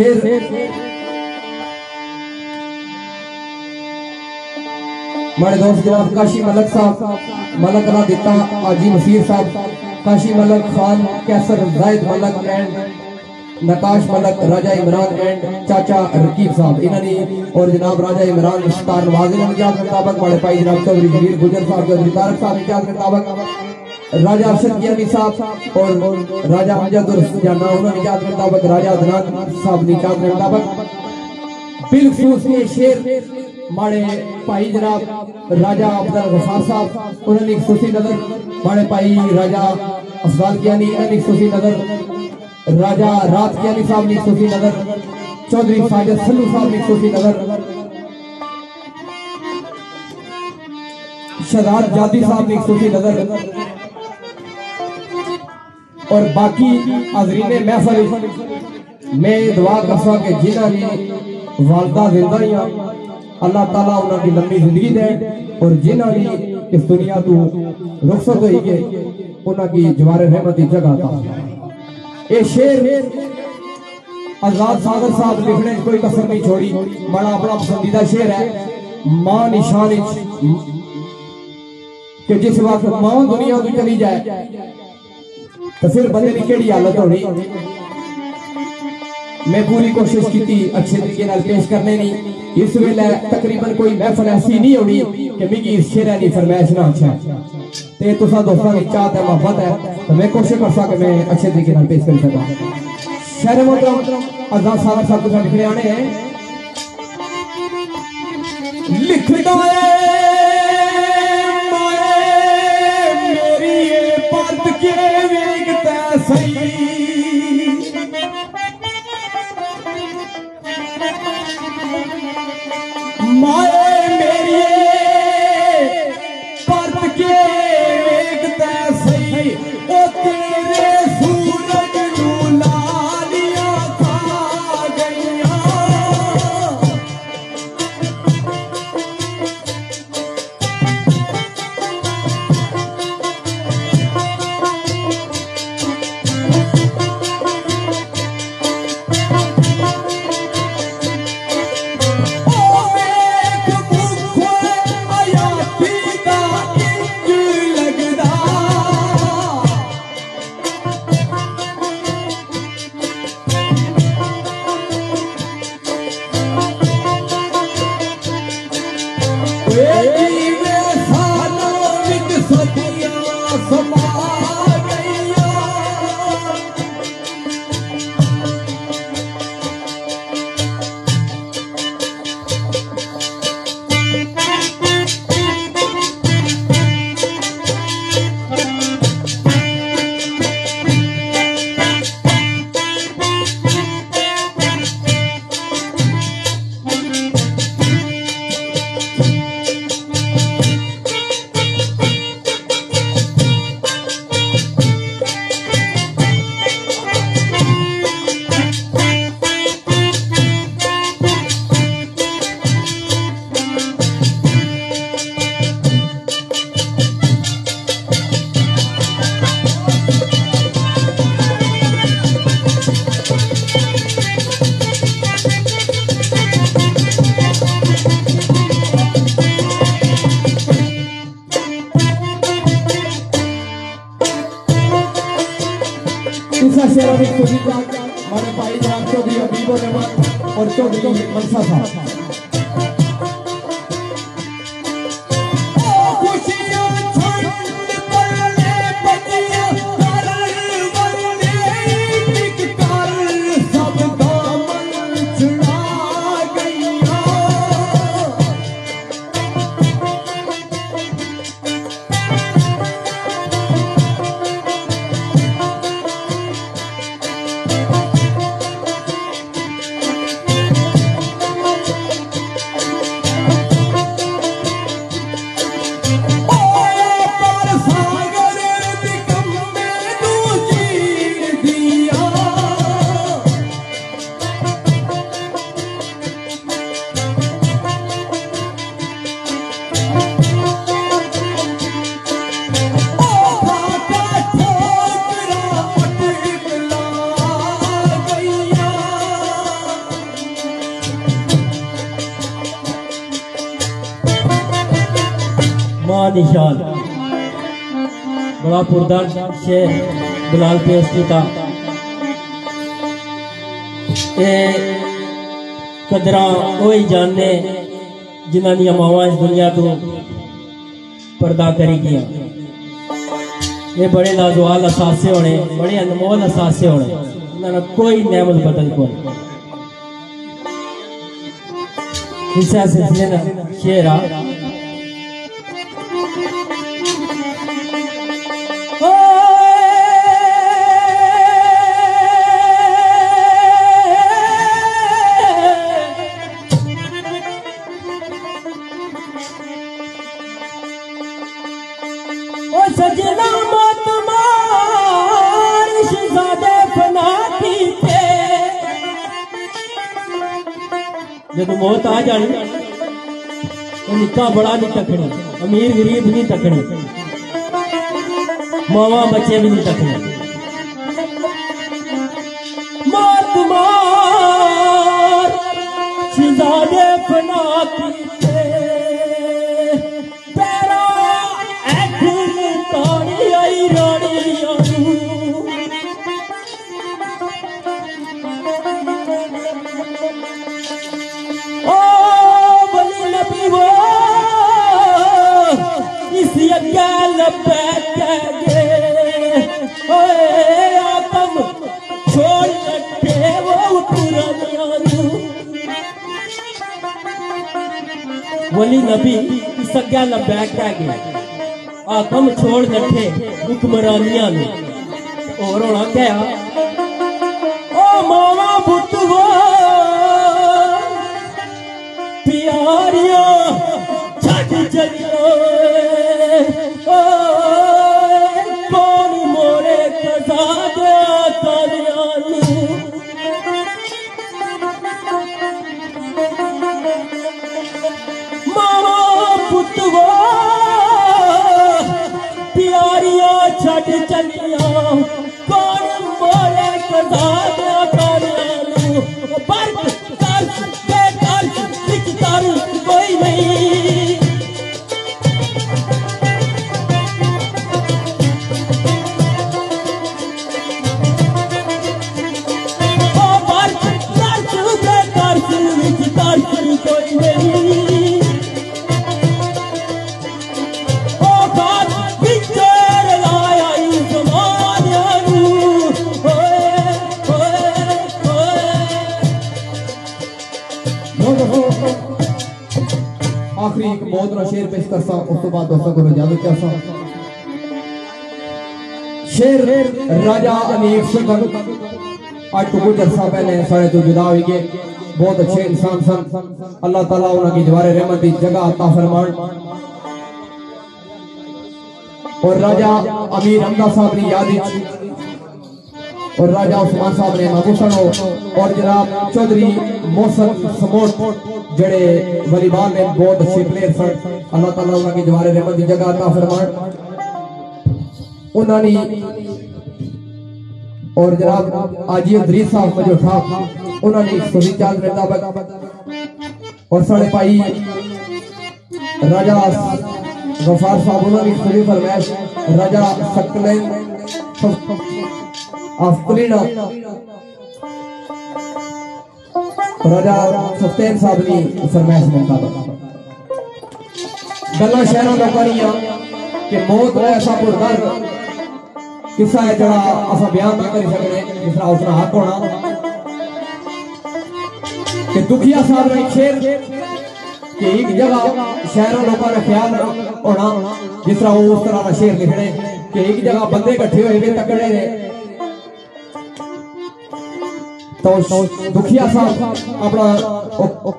شیر ہمارے دوست جناب کاشی ملک صاحب، ملک را دیتا آجی مصیر صاحب، کاشی ملک خان، کیسر زائد ملک اینڈ نتاش ملک، راجہ عمران اینڈ چاچا رکیب صاحب۔ انہوں نے اور جناب راجہ عمران مشتار نوازی نے کیا مطابق ہمارے پائی جناب چودھری جبیر گجر صاحب، چودھری طارق صاحب نے کیا مطابق راجہ ارشد کیانی صاحب اور راجہ امجد جانا انہوں نے کیا مطابق، راجہ عدنان صاحب نے کیا مطابق بالخصوص یہ شیر ماڑے پائی جناب راجہ عبدال غفار صاحب، انہوں نے ایک خصوصی نظر، ماڑے پائی راجہ افضال کیانی، انہوں نے ایک خصوصی نظر، راجہ رات کیانی صاحب نے ایک خصوصی نظر، چودھری ساجد سلو صاحب نے ایک خصوصی نظر، شہزاد جادی صاحب نے ایک خصوصی نظر اور باقی حاضرین محفل میں دعا کرسا کہ جنہ نے والدہ زندہ ہی اللہ تعالیٰ انہوں کی لمبی زندگی دے اور جنہ نے اس دنیا تو رخصت ہوئی کہ انہوں کی جوار رحمتی جگہ تھا اے شیر، آزاد ساگر صاحب لکھنے کوئی کسر نہیں چھوڑی، بڑا اپنا پسندیدہ شیر ہے۔ ماں نشان کہ جس وقت ماں دنیا تو چلی جائے تو پھر بندے کی کیڑی حالت ہونی میں پوری کوشش کی تھی اچھے طریقے نال پیش کرنے نہیں اس ویلے تقریباً کوئی محفل ایسی نہیں ہونی کہ میگی اس شیرہ نہیں فرمائش نہ اچھا۔ تے تو سا دوستان کی چاہت ہے محبت ہے، تو میں کوشش کر سا کہ میں اچھے طریقے نال پیش کر سکا شہر محترم ازاد صاحب صاحب کو لکھنے آنے ہیں۔ لکھنا ہے مائے، میری یہ پت کے مائے میری نشان بڑا پردرد شیر بلال پیش کیتا۔ اے قدراں وہی جاننے جنہاں دی ماواں اس دنیا تو پردہ کری گیا یہ بڑے لازوال اثاثے ہونے، بڑے انمول اثاثے ہونے۔ انہاں نے کوئی نعمت بدل کوئی اس سلسلے نا شیر بڑا نہیں تکڑی امیر غریب نہیں تکڑی ماوا بچے بھی نہیں تکڑی علی نبی سگیا لبیک ہے گیا آکم چھوڑ نٹھے حکمرانیاں نے اور ہونا کیا کوشش کروں آج تو کچھ عرصہ پہلے ہیں، سارے تو جدا ہوئی کے بہت اچھے انسان سن۔ اللہ تعالیٰ انہوں کی جوار رحمت دی جگہ عطا فرمان اور راجہ امیر امدہ صاحب نے یادی چھو اور راجہ عثمان صاحب نے مابوسن ہو اور جناب چودری موسن سموٹ جڑے والیبال میں بہت اچھے پلیئر سن۔ اللہ تعالیٰ انہوں کی جوار رحمت دی جگہ عطا فرمان انہوں نے اور جناب آجی ادریس صاحب مجھے اٹھا انہوں نے ایک سوی چال رہتا اور ساڑھے پائی راجہ غفار صاحب انہوں نے سوی فرمائش راجہ سکلین افقلینا راجہ سفتین صاحب نے فرمائش ملتا تھا گلہ شہروں لوگوں نے کہ موت ہے ایسا پردر۔ قصہ ہے جڑا اسا بیان نہ کر سکتے جس طرح اس حق ہونا۔ کہ دکھیا صاحب نے شیر کہ ایک جگہ شہروں لوگوں نے خیال ہونا، جس طرح وہ اس طرح کا شیر لکھنے، کہ ایک جگہ بندے کٹھے ہوئے ہوئے تکڑے نے۔ تو دکھیا صاحب اپنا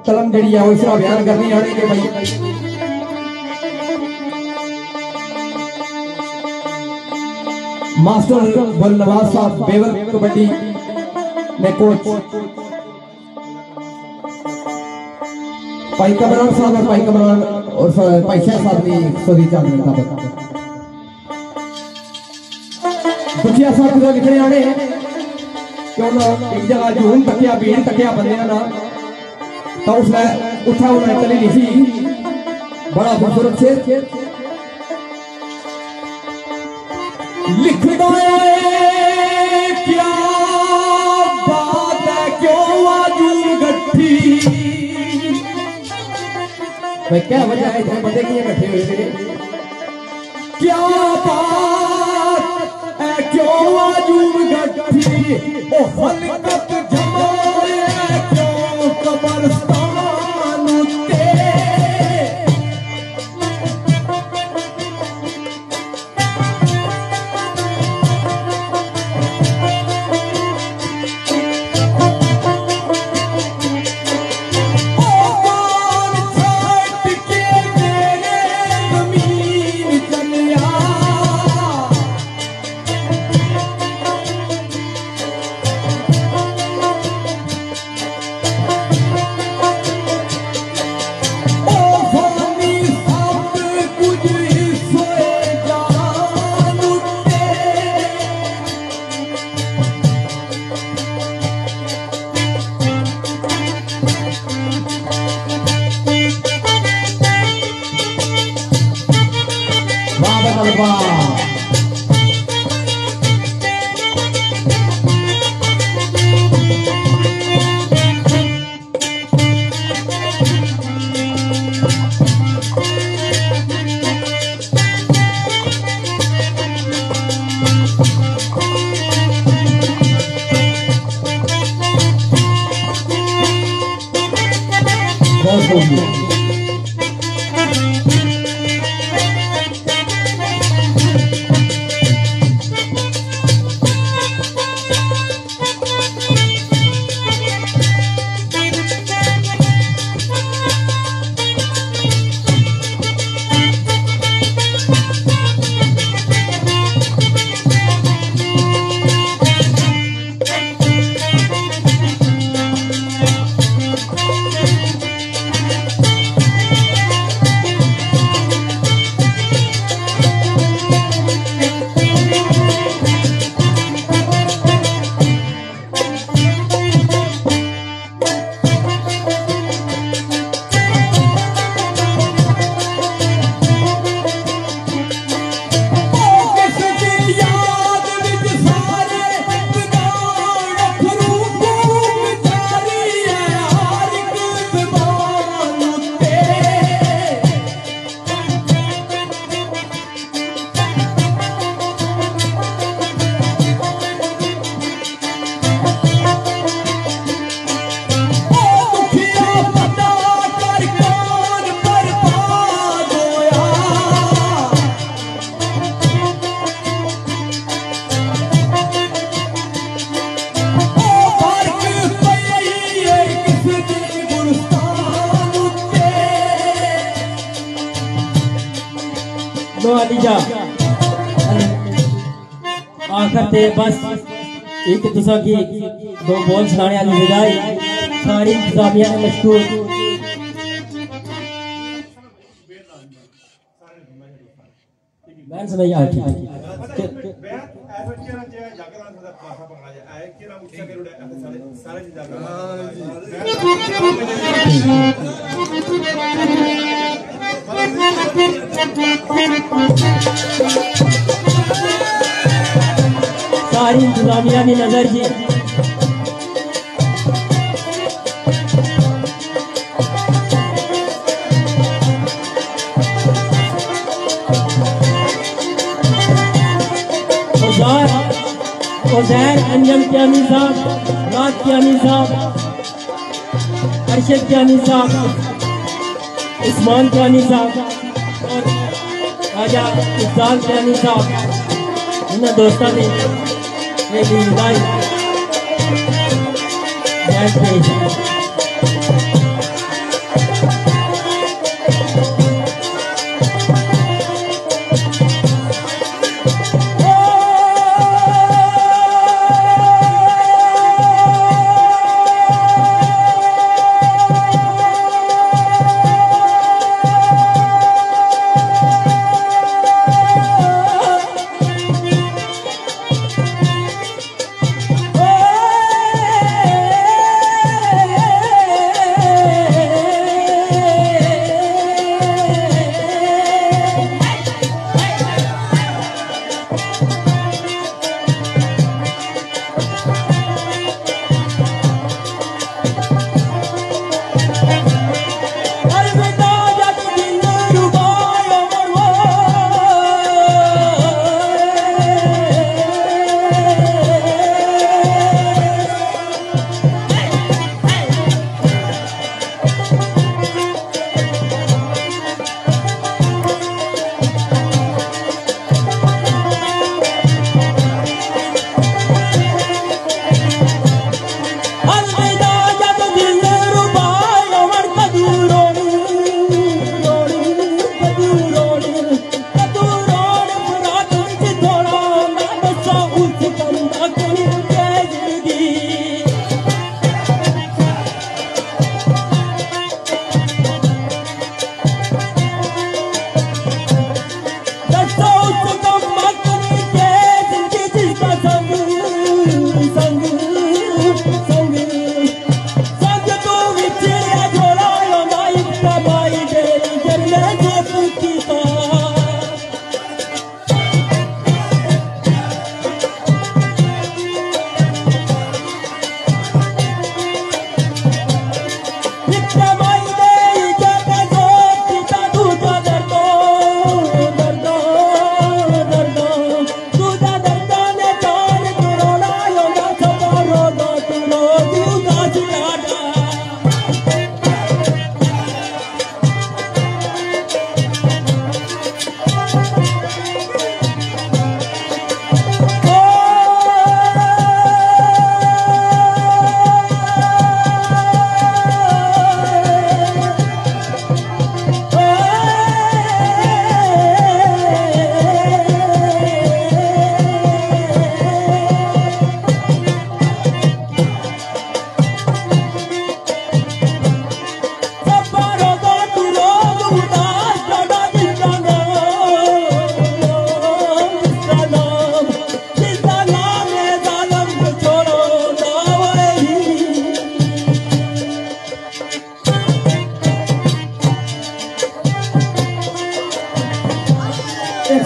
قلم جڑی ہے، وہ اس طرح بیان کرنی آنے کہ بھائی ماسٹر بل نواز صاحب، بیور کبڈی میں کوچ۔ پائی کمران صاحب اور پائی کمران اور پائی شاہ صاحب نے سودی چاند میں تھا بتا دکھیا صاحب کو لکھنے آنے۔ ہیں کہ انہوں ایک جگہ جون تکیا بھیڑ تکیا بندے نا تو اس نے اٹھا انہوں نے کلی لکھی بڑا خوبصورت شیر بھائی کیا وجہ ہے اتنے بندے کیے کٹھے ہوئے تھے کیا بات ہے کیوں آجون گٹھی؟ او خلقت جمائے کیوں قبرستان؟ جسا کی دو بول چھانے علی بدائی ساری انتظامیہ نے مشکور بین سمجھا ہے Thank you. ساری انتظامیہ میں نظر جی اوزار اوزار انجم کیانی صاحب رات کیانی صاحب، ارشد کیانی صاحب، عثمان کیانی صاحب، اور راجہ اقبال کیانی صاحب۔ انہوں دوستہ نے Maybe life, life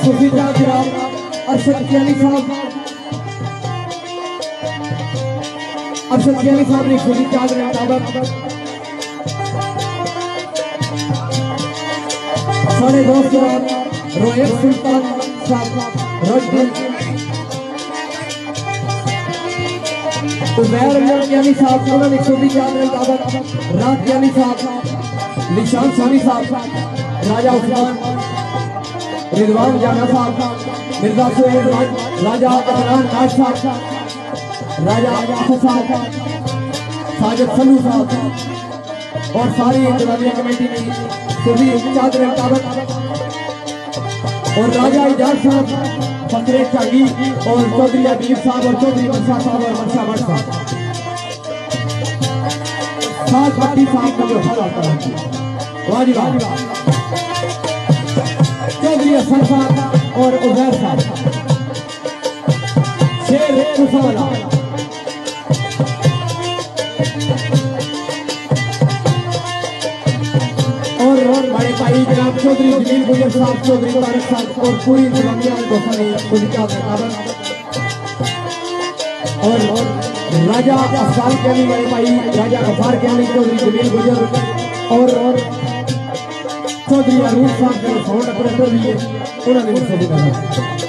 صوفیدہ جناب ارشد کیانی صاحب ارشد کیانی صاحب نے کھولی چاند کے مطابق سارے دوست جناب رویب سلطان صاحب رجل عمیر اللہ کیانی صاحب انہوں نے کھولی چاند رات کیانی صاحب نشان سانی صاحب راجہ عثمان رضوان جانا صاحب مرزا سہیل راجہ احران ناز صاحب راجہ آغاز صاحب ساجد سلو صاحب اور ساری انتظامیہ کمیٹی کی سبھی چادر مطابق اور راجہ اجاز صاحب، فقرے چاگی اور چودری عبیب صاحب، اور چودری منشا صاحب، اور منشا بٹ صاحب۔ ساتھ بٹی صاحب کا جو حل آتا ہے۔ واہ جی واہ سر صاحب اور عبید صاحب۔ شیر ہے رسالہ اور اور بڑے بھائی جناب چودری جمیل گزر صاحب چودری طارق صاحب اور پوری انتظامیہ دوستانی ملکہ سرکارت اور رون راجہ افضال کے علی بڑے بھائی، راجہ غفار کے علی چودری جمیل گزر اور رون چودھری روپ سانگ کے لیے سوڑا پر اندر بھی ہے انہوں نے اس سے بھی کہا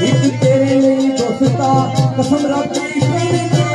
هي تيری لاءِ دوستا قسم رب جي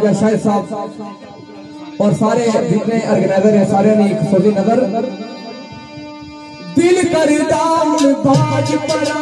خواجہ اچھا شاہد صاحب۔ اور سارے جتنے ارگنیزر ہیں، سارے نے ایک سوزی نظر دل کر کردہ باج پڑا۔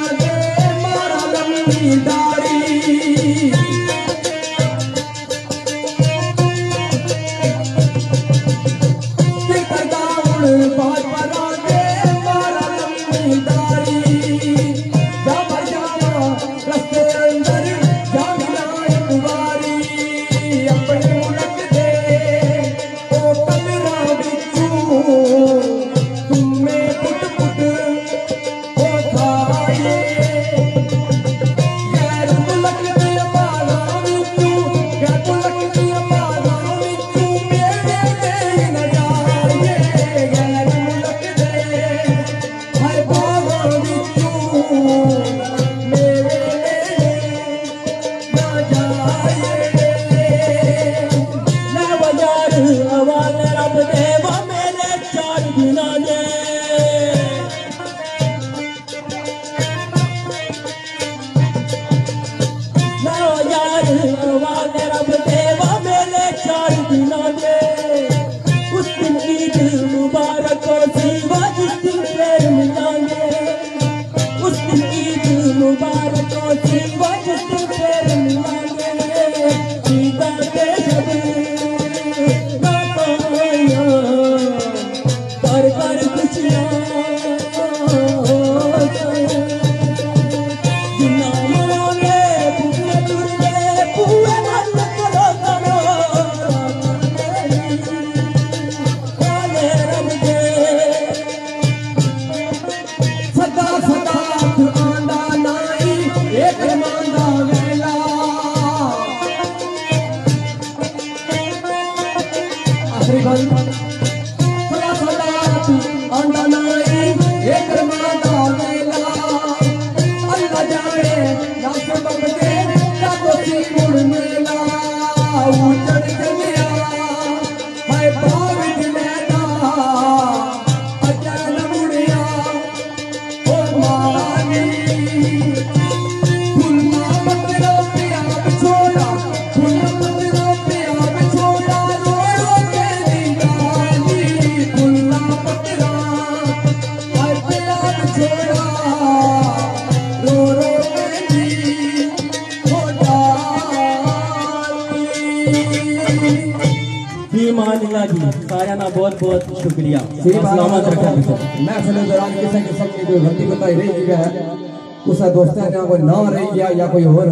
دوستاں دا کوئی نام رہی گیا یا کوئی ہور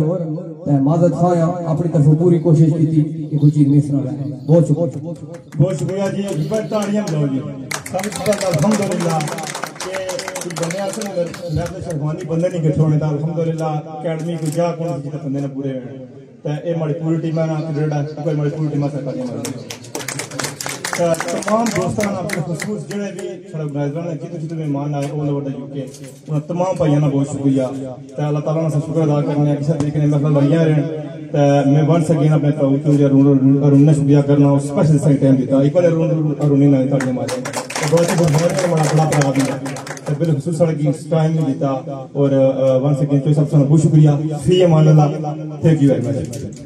تے معذرت خواہ اپنی طرف پوری کوشش کی تھی کہ کوئی چیز مس نہ رہے۔ بہت شکریہ۔ بہت شکریہ جی ایک بڑی تاڑیاں دو جی۔ سب کا الحمدللہ کہ بنیا سے میں نے شرمانی بندے نہیں گٹھو نے الحمدللہ اکیڈمی کو جا کون بندے نے پورے۔ تے اے مڑی پوری ٹیم ہے نا کریڈا کوئی مڑی پوری ٹیم ہے، سرکاری تمام دوستان اپنے خصوص جڑے بھی سارے آرگنائزران ہیں، جتنے جتنے مہمان آئے اول اوور دا یو کے۔ تمام بھائیاں دا بہت شکریہ۔ تے اللہ تعالیٰ نے شکر ادا کرنے کسی طریقے نے دیکھنے مطلب بھائیاں رہن۔ تے میں ون سگین اپنے تاو تو جے رون رون نے شکریہ کرنا، اور سپیشل سنگ ٹائم دیتا ایک بار رون رون نے نال تڑنے مارے۔ تے بہت بہت بہت بہت بہت بہت بہت تے بالخصوص سڑک کی ٹائم میں دیتا اور ون سگین سب سے بہت شکریہ۔ فی امان اللہ تھینک یو ویری مچ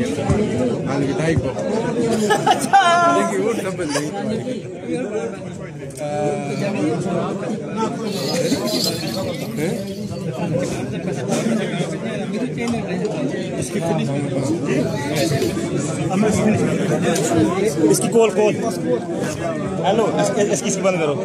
اس کی کال کال ہیلو اس کی اس کی بند کرو